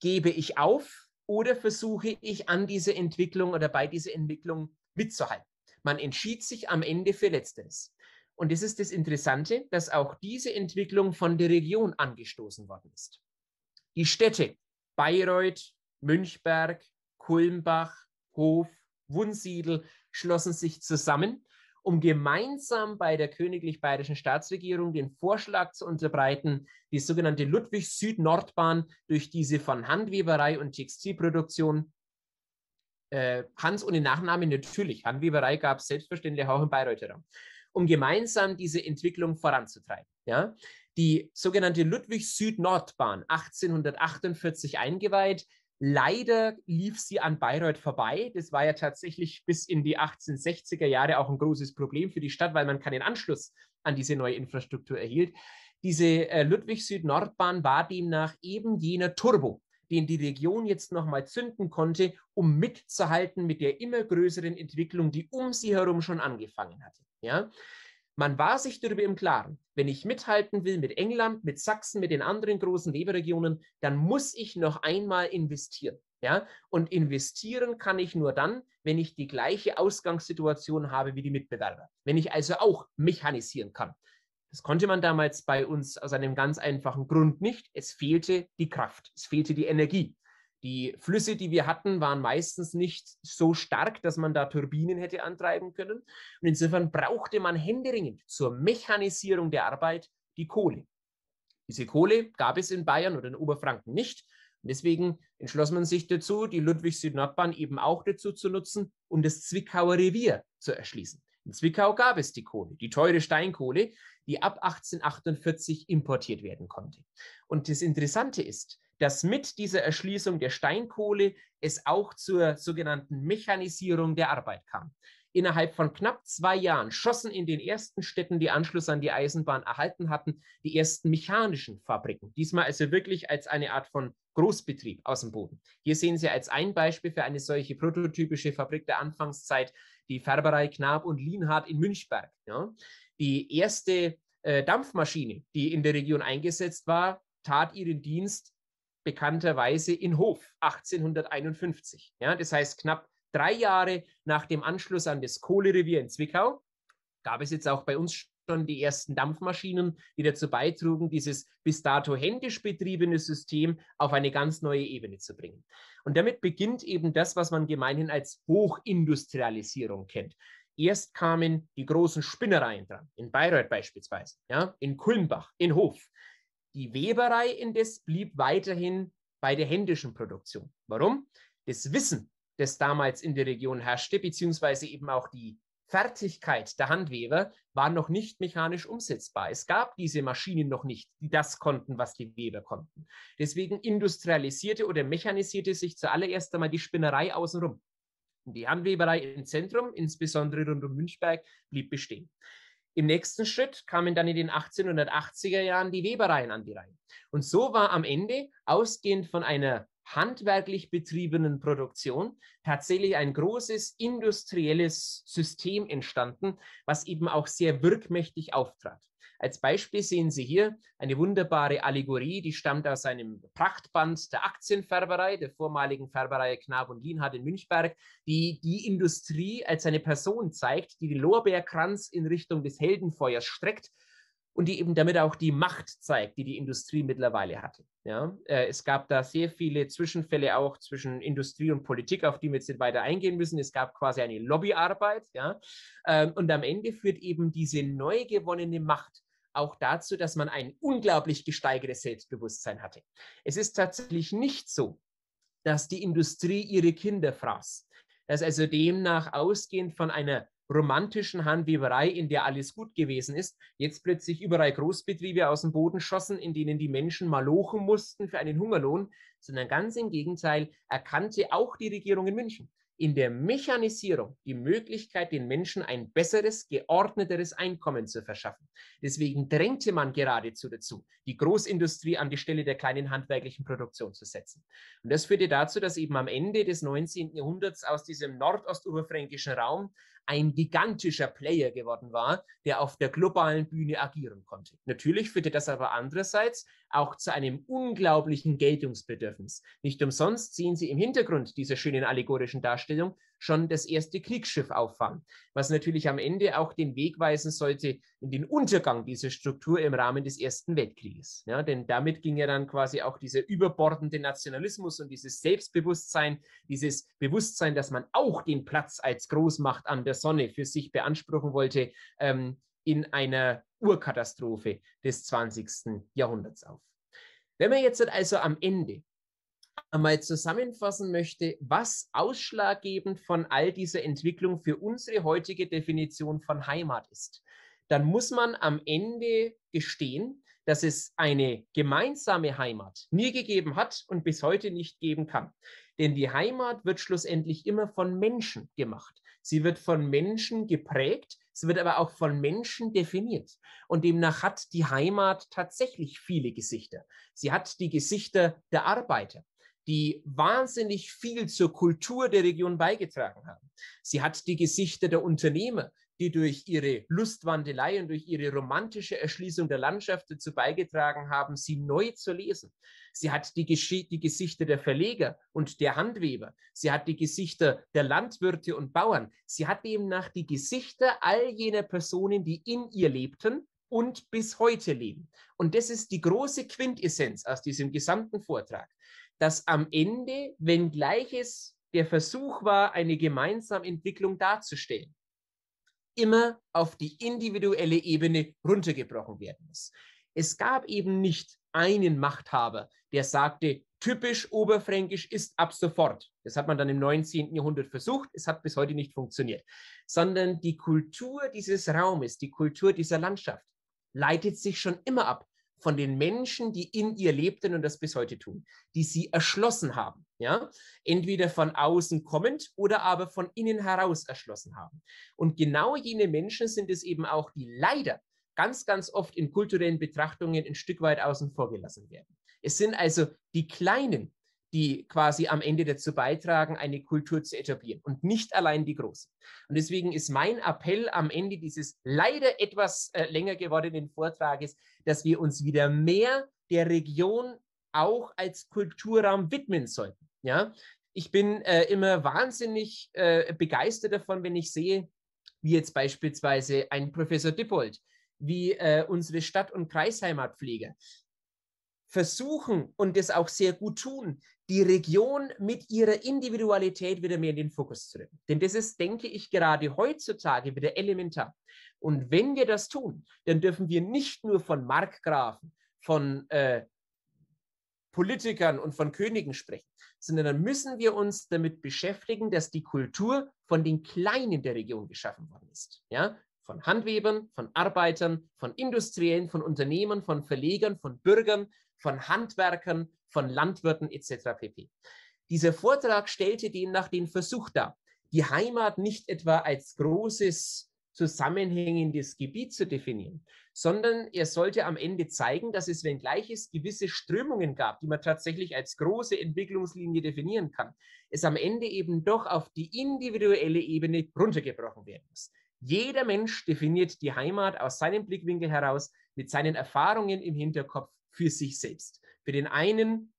gebe ich auf oder versuche ich an dieser Entwicklung oder bei dieser Entwicklung mitzuhalten? Man entschied sich am Ende für Letzteres. Und es ist das Interessante, dass auch diese Entwicklung von der Region angestoßen worden ist. Die Städte Bayreuth, Münchberg, Kulmbach, Hof, Wunsiedel schlossen sich zusammen, um gemeinsam bei der königlich bayerischen Staatsregierung den Vorschlag zu unterbreiten, die sogenannte Ludwig-Süd-Nordbahn durch diese von Handweberei und Textilproduktion äh, Hans ohne Nachname natürlich. Handweberei gab es selbstverständlich auch im Bayreuther Raum, um gemeinsam diese Entwicklung voranzutreiben. Ja? Die sogenannte Ludwig-Süd-Nord-Bahn 1848 eingeweiht. Leider lief sie an Bayreuth vorbei. Das war ja tatsächlich bis in die 1860er Jahre auch ein großes Problem für die Stadt, weil man keinen Anschluss an diese neue Infrastruktur erhielt. Diese äh, Ludwig-Süd-Nord-Bahn war demnach eben jener Turbo, den die Region jetzt nochmal zünden konnte, um mitzuhalten mit der immer größeren Entwicklung, die um sie herum schon angefangen hatte. Ja? Man war sich darüber im Klaren, wenn ich mithalten will mit England, mit Sachsen, mit den anderen großen Weberregionen, dann muss ich noch einmal investieren. Ja? Und investieren kann ich nur dann, wenn ich die gleiche Ausgangssituation habe wie die Mitbewerber. Wenn ich also auch mechanisieren kann. Das konnte man damals bei uns aus einem ganz einfachen Grund nicht. Es fehlte die Kraft, es fehlte die Energie. Die Flüsse, die wir hatten, waren meistens nicht so stark, dass man da Turbinen hätte antreiben können. Und insofern brauchte man händeringend zur Mechanisierung der Arbeit die Kohle. Diese Kohle gab es in Bayern oder in Oberfranken nicht. Und deswegen entschloss man sich dazu, die Ludwig-Süd-Nordbahn eben auch dazu zu nutzen und das Zwickauer Revier zu erschließen. In Zwickau gab es die Kohle, die teure Steinkohle, die ab 1848 importiert werden konnte. Und das Interessante ist, dass mit dieser Erschließung der Steinkohle es auch zur sogenannten Mechanisierung der Arbeit kam. Innerhalb von knapp zwei Jahren schossen in den ersten Städten, die Anschluss an die Eisenbahn erhalten hatten, die ersten mechanischen Fabriken. Diesmal also wirklich als eine Art von Großbetrieb aus dem Boden. Hier sehen Sie als ein Beispiel für eine solche prototypische Fabrik der Anfangszeit die Färberei Knab und Lienhardt in Münchberg. Ja. Die erste äh, Dampfmaschine, die in der Region eingesetzt war, tat ihren Dienst bekannterweise in Hof 1851. Ja, das heißt, knapp drei Jahre nach dem Anschluss an das Kohlerevier in Zwickau gab es jetzt auch bei uns schon die ersten Dampfmaschinen, die dazu beitrugen, dieses bis dato händisch betriebene System auf eine ganz neue Ebene zu bringen. Und damit beginnt eben das, was man gemeinhin als Hochindustrialisierung kennt. Erst kamen die großen Spinnereien dran, in Bayreuth beispielsweise, ja, in Kulmbach, in Hof. Die Weberei indes blieb weiterhin bei der händischen Produktion. Warum? Das Wissen, das damals in der Region herrschte, beziehungsweise eben auch die Fertigkeit der Handweber war noch nicht mechanisch umsetzbar. Es gab diese Maschinen noch nicht, die das konnten, was die Weber konnten. Deswegen industrialisierte oder mechanisierte sich zuallererst einmal die Spinnerei außenrum. Die Handweberei im Zentrum, insbesondere rund um Münchberg, blieb bestehen. Im nächsten Schritt kamen dann in den 1880er Jahren die Webereien an die Reihe. Und so war am Ende, ausgehend von einer handwerklich betriebenen Produktion tatsächlich ein großes industrielles System entstanden, was eben auch sehr wirkmächtig auftrat. Als Beispiel sehen Sie hier eine wunderbare Allegorie, die stammt aus einem Prachtband der Aktienfärberei, der vormaligen Färberei Knab und Lienhardt in Münchberg, die die Industrie als eine Person zeigt, die den Lorbeerkranz in Richtung des Heldenfeuers streckt und die eben damit auch die Macht zeigt, die die Industrie mittlerweile hatte. Ja, äh, es gab da sehr viele Zwischenfälle auch zwischen Industrie und Politik, auf die wir jetzt nicht weiter eingehen müssen. Es gab quasi eine Lobbyarbeit. Ja, ähm, und am Ende führt eben diese neu gewonnene Macht auch dazu, dass man ein unglaublich gesteigertes Selbstbewusstsein hatte. Es ist tatsächlich nicht so, dass die Industrie ihre Kinder fraß, dass also demnach ausgehend von einer romantischen Handweberei, in der alles gut gewesen ist, jetzt plötzlich überall Großbetriebe aus dem Boden schossen, in denen die Menschen malochen mussten für einen Hungerlohn, sondern ganz im Gegenteil erkannte auch die Regierung in München, in der Mechanisierung die Möglichkeit, den Menschen ein besseres, geordneteres Einkommen zu verschaffen. Deswegen drängte man geradezu dazu, die Großindustrie an die Stelle der kleinen handwerklichen Produktion zu setzen. Und das führte dazu, dass eben am Ende des 19. Jahrhunderts aus diesem nordostoberfränkischen Raum ein gigantischer Player geworden war, der auf der globalen Bühne agieren konnte. Natürlich führte das aber andererseits auch zu einem unglaublichen Geltungsbedürfnis. Nicht umsonst sehen Sie im Hintergrund dieser schönen allegorischen Darstellung schon das erste Kriegsschiff auffahren, was natürlich am Ende auch den Weg weisen sollte in den Untergang dieser Struktur im Rahmen des Ersten Weltkrieges. Ja, denn damit ging ja dann quasi auch dieser überbordende Nationalismus und dieses Selbstbewusstsein, dieses Bewusstsein, dass man auch den Platz als Großmacht an der Sonne für sich beanspruchen wollte, ähm, in einer Urkatastrophe des 20. Jahrhunderts auf. Wenn man jetzt also am Ende einmal zusammenfassen möchte, was ausschlaggebend von all dieser Entwicklung für unsere heutige Definition von Heimat ist, dann muss man am Ende gestehen, dass es eine gemeinsame Heimat nie gegeben hat und bis heute nicht geben kann. Denn die Heimat wird schlussendlich immer von Menschen gemacht. Sie wird von Menschen geprägt, sie wird aber auch von Menschen definiert. Und demnach hat die Heimat tatsächlich viele Gesichter. Sie hat die Gesichter der Arbeiter die wahnsinnig viel zur Kultur der Region beigetragen haben. Sie hat die Gesichter der Unternehmer, die durch ihre Lustwandelei und durch ihre romantische Erschließung der Landschaft dazu beigetragen haben, sie neu zu lesen. Sie hat die, die, Gesichter der Verleger und der Handweber. Sie hat die Gesichter der Landwirte und Bauern. Sie hat demnach die Gesichter all jener Personen, die in ihr lebten und bis heute leben. Und das ist die große Quintessenz aus diesem gesamten Vortrag dass am Ende, wenngleich es der Versuch war, eine gemeinsame Entwicklung darzustellen, immer auf die individuelle Ebene runtergebrochen werden muss. Es gab eben nicht einen Machthaber, der sagte, typisch oberfränkisch ist ab sofort. Das hat man dann im 19. Jahrhundert versucht, es hat bis heute nicht funktioniert, sondern die Kultur dieses Raumes, die Kultur dieser Landschaft leitet sich schon immer ab von den Menschen, die in ihr lebten und das bis heute tun, die sie erschlossen haben. Ja? Entweder von außen kommend oder aber von innen heraus erschlossen haben. Und genau jene Menschen sind es eben auch, die leider ganz, ganz oft in kulturellen Betrachtungen ein Stück weit außen vor gelassen werden. Es sind also die Kleinen, die quasi am Ende dazu beitragen, eine Kultur zu etablieren und nicht allein die Großen. Und deswegen ist mein Appell am Ende dieses leider etwas äh, länger gewordenen Vortrages, dass wir uns wieder mehr der Region auch als Kulturraum widmen sollten. Ja, ich bin äh, immer wahnsinnig äh, begeistert davon, wenn ich sehe, wie jetzt beispielsweise ein Professor Dippold, wie äh, unsere Stadt- und Kreisheimatpfleger versuchen und das auch sehr gut tun, die Region mit ihrer Individualität wieder mehr in den Fokus zu rücken. Denn das ist, denke ich, gerade heutzutage wieder elementar. Und wenn wir das tun, dann dürfen wir nicht nur von Markgrafen, von äh, Politikern und von Königen sprechen, sondern dann müssen wir uns damit beschäftigen, dass die Kultur von den Kleinen der Region geschaffen worden ist. Ja? Von Handwebern, von Arbeitern, von Industriellen, von Unternehmern, von Verlegern, von Bürgern, von Handwerkern, von Landwirten etc. pp. Dieser Vortrag stellte demnach den Versuch dar, die Heimat nicht etwa als großes zusammenhängendes Gebiet zu definieren, sondern er sollte am Ende zeigen, dass es, wenngleich es gewisse Strömungen gab, die man tatsächlich als große Entwicklungslinie definieren kann, es am Ende eben doch auf die individuelle Ebene runtergebrochen werden muss. Jeder Mensch definiert die Heimat aus seinem Blickwinkel heraus mit seinen Erfahrungen im Hinterkopf für sich selbst. Für den einen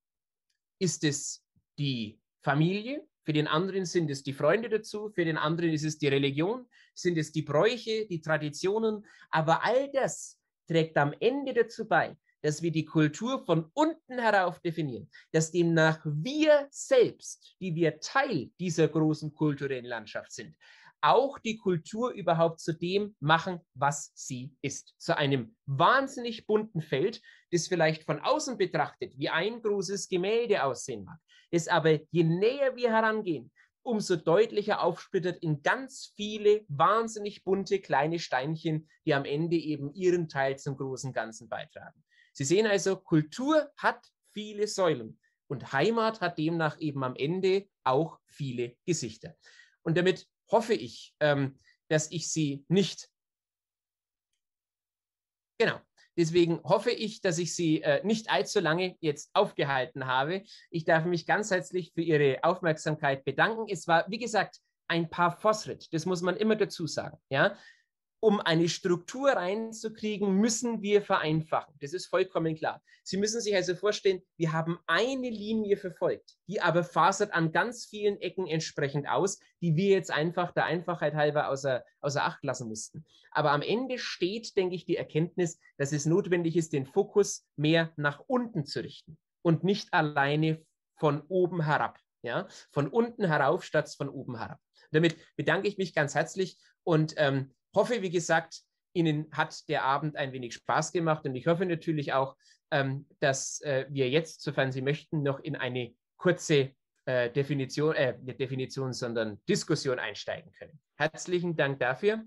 ist es die Familie, für den anderen sind es die Freunde dazu, für den anderen ist es die Religion, sind es die Bräuche, die Traditionen. Aber all das trägt am Ende dazu bei, dass wir die Kultur von unten herauf definieren, dass demnach wir selbst, die wir Teil dieser großen kulturellen Landschaft sind, auch die Kultur überhaupt zu dem machen, was sie ist. Zu einem wahnsinnig bunten Feld, das vielleicht von außen betrachtet wie ein großes Gemälde aussehen mag, das aber je näher wir herangehen, umso deutlicher aufsplittert in ganz viele wahnsinnig bunte kleine Steinchen, die am Ende eben ihren Teil zum großen Ganzen beitragen. Sie sehen also, Kultur hat viele Säulen und Heimat hat demnach eben am Ende auch viele Gesichter. Und damit hoffe ich, ähm, dass ich Sie nicht. Genau. Deswegen hoffe ich, dass ich Sie äh, nicht allzu lange jetzt aufgehalten habe. Ich darf mich ganz herzlich für Ihre Aufmerksamkeit bedanken. Es war, wie gesagt, ein paar Fortschritt. Das muss man immer dazu sagen. Ja? Um eine Struktur reinzukriegen, müssen wir vereinfachen. Das ist vollkommen klar. Sie müssen sich also vorstellen, wir haben eine Linie verfolgt, die aber fasert an ganz vielen Ecken entsprechend aus, die wir jetzt einfach der Einfachheit halber außer, außer Acht lassen mussten. Aber am Ende steht, denke ich, die Erkenntnis, dass es notwendig ist, den Fokus mehr nach unten zu richten und nicht alleine von oben herab. Ja, von unten herauf statt von oben herab. Damit bedanke ich mich ganz herzlich und ähm, hoffe, wie gesagt, Ihnen hat der Abend ein wenig Spaß gemacht und ich hoffe natürlich auch, ähm, dass äh, wir jetzt, sofern Sie möchten, noch in eine kurze äh, Definition, äh, nicht Definition, sondern Diskussion einsteigen können. Herzlichen Dank dafür.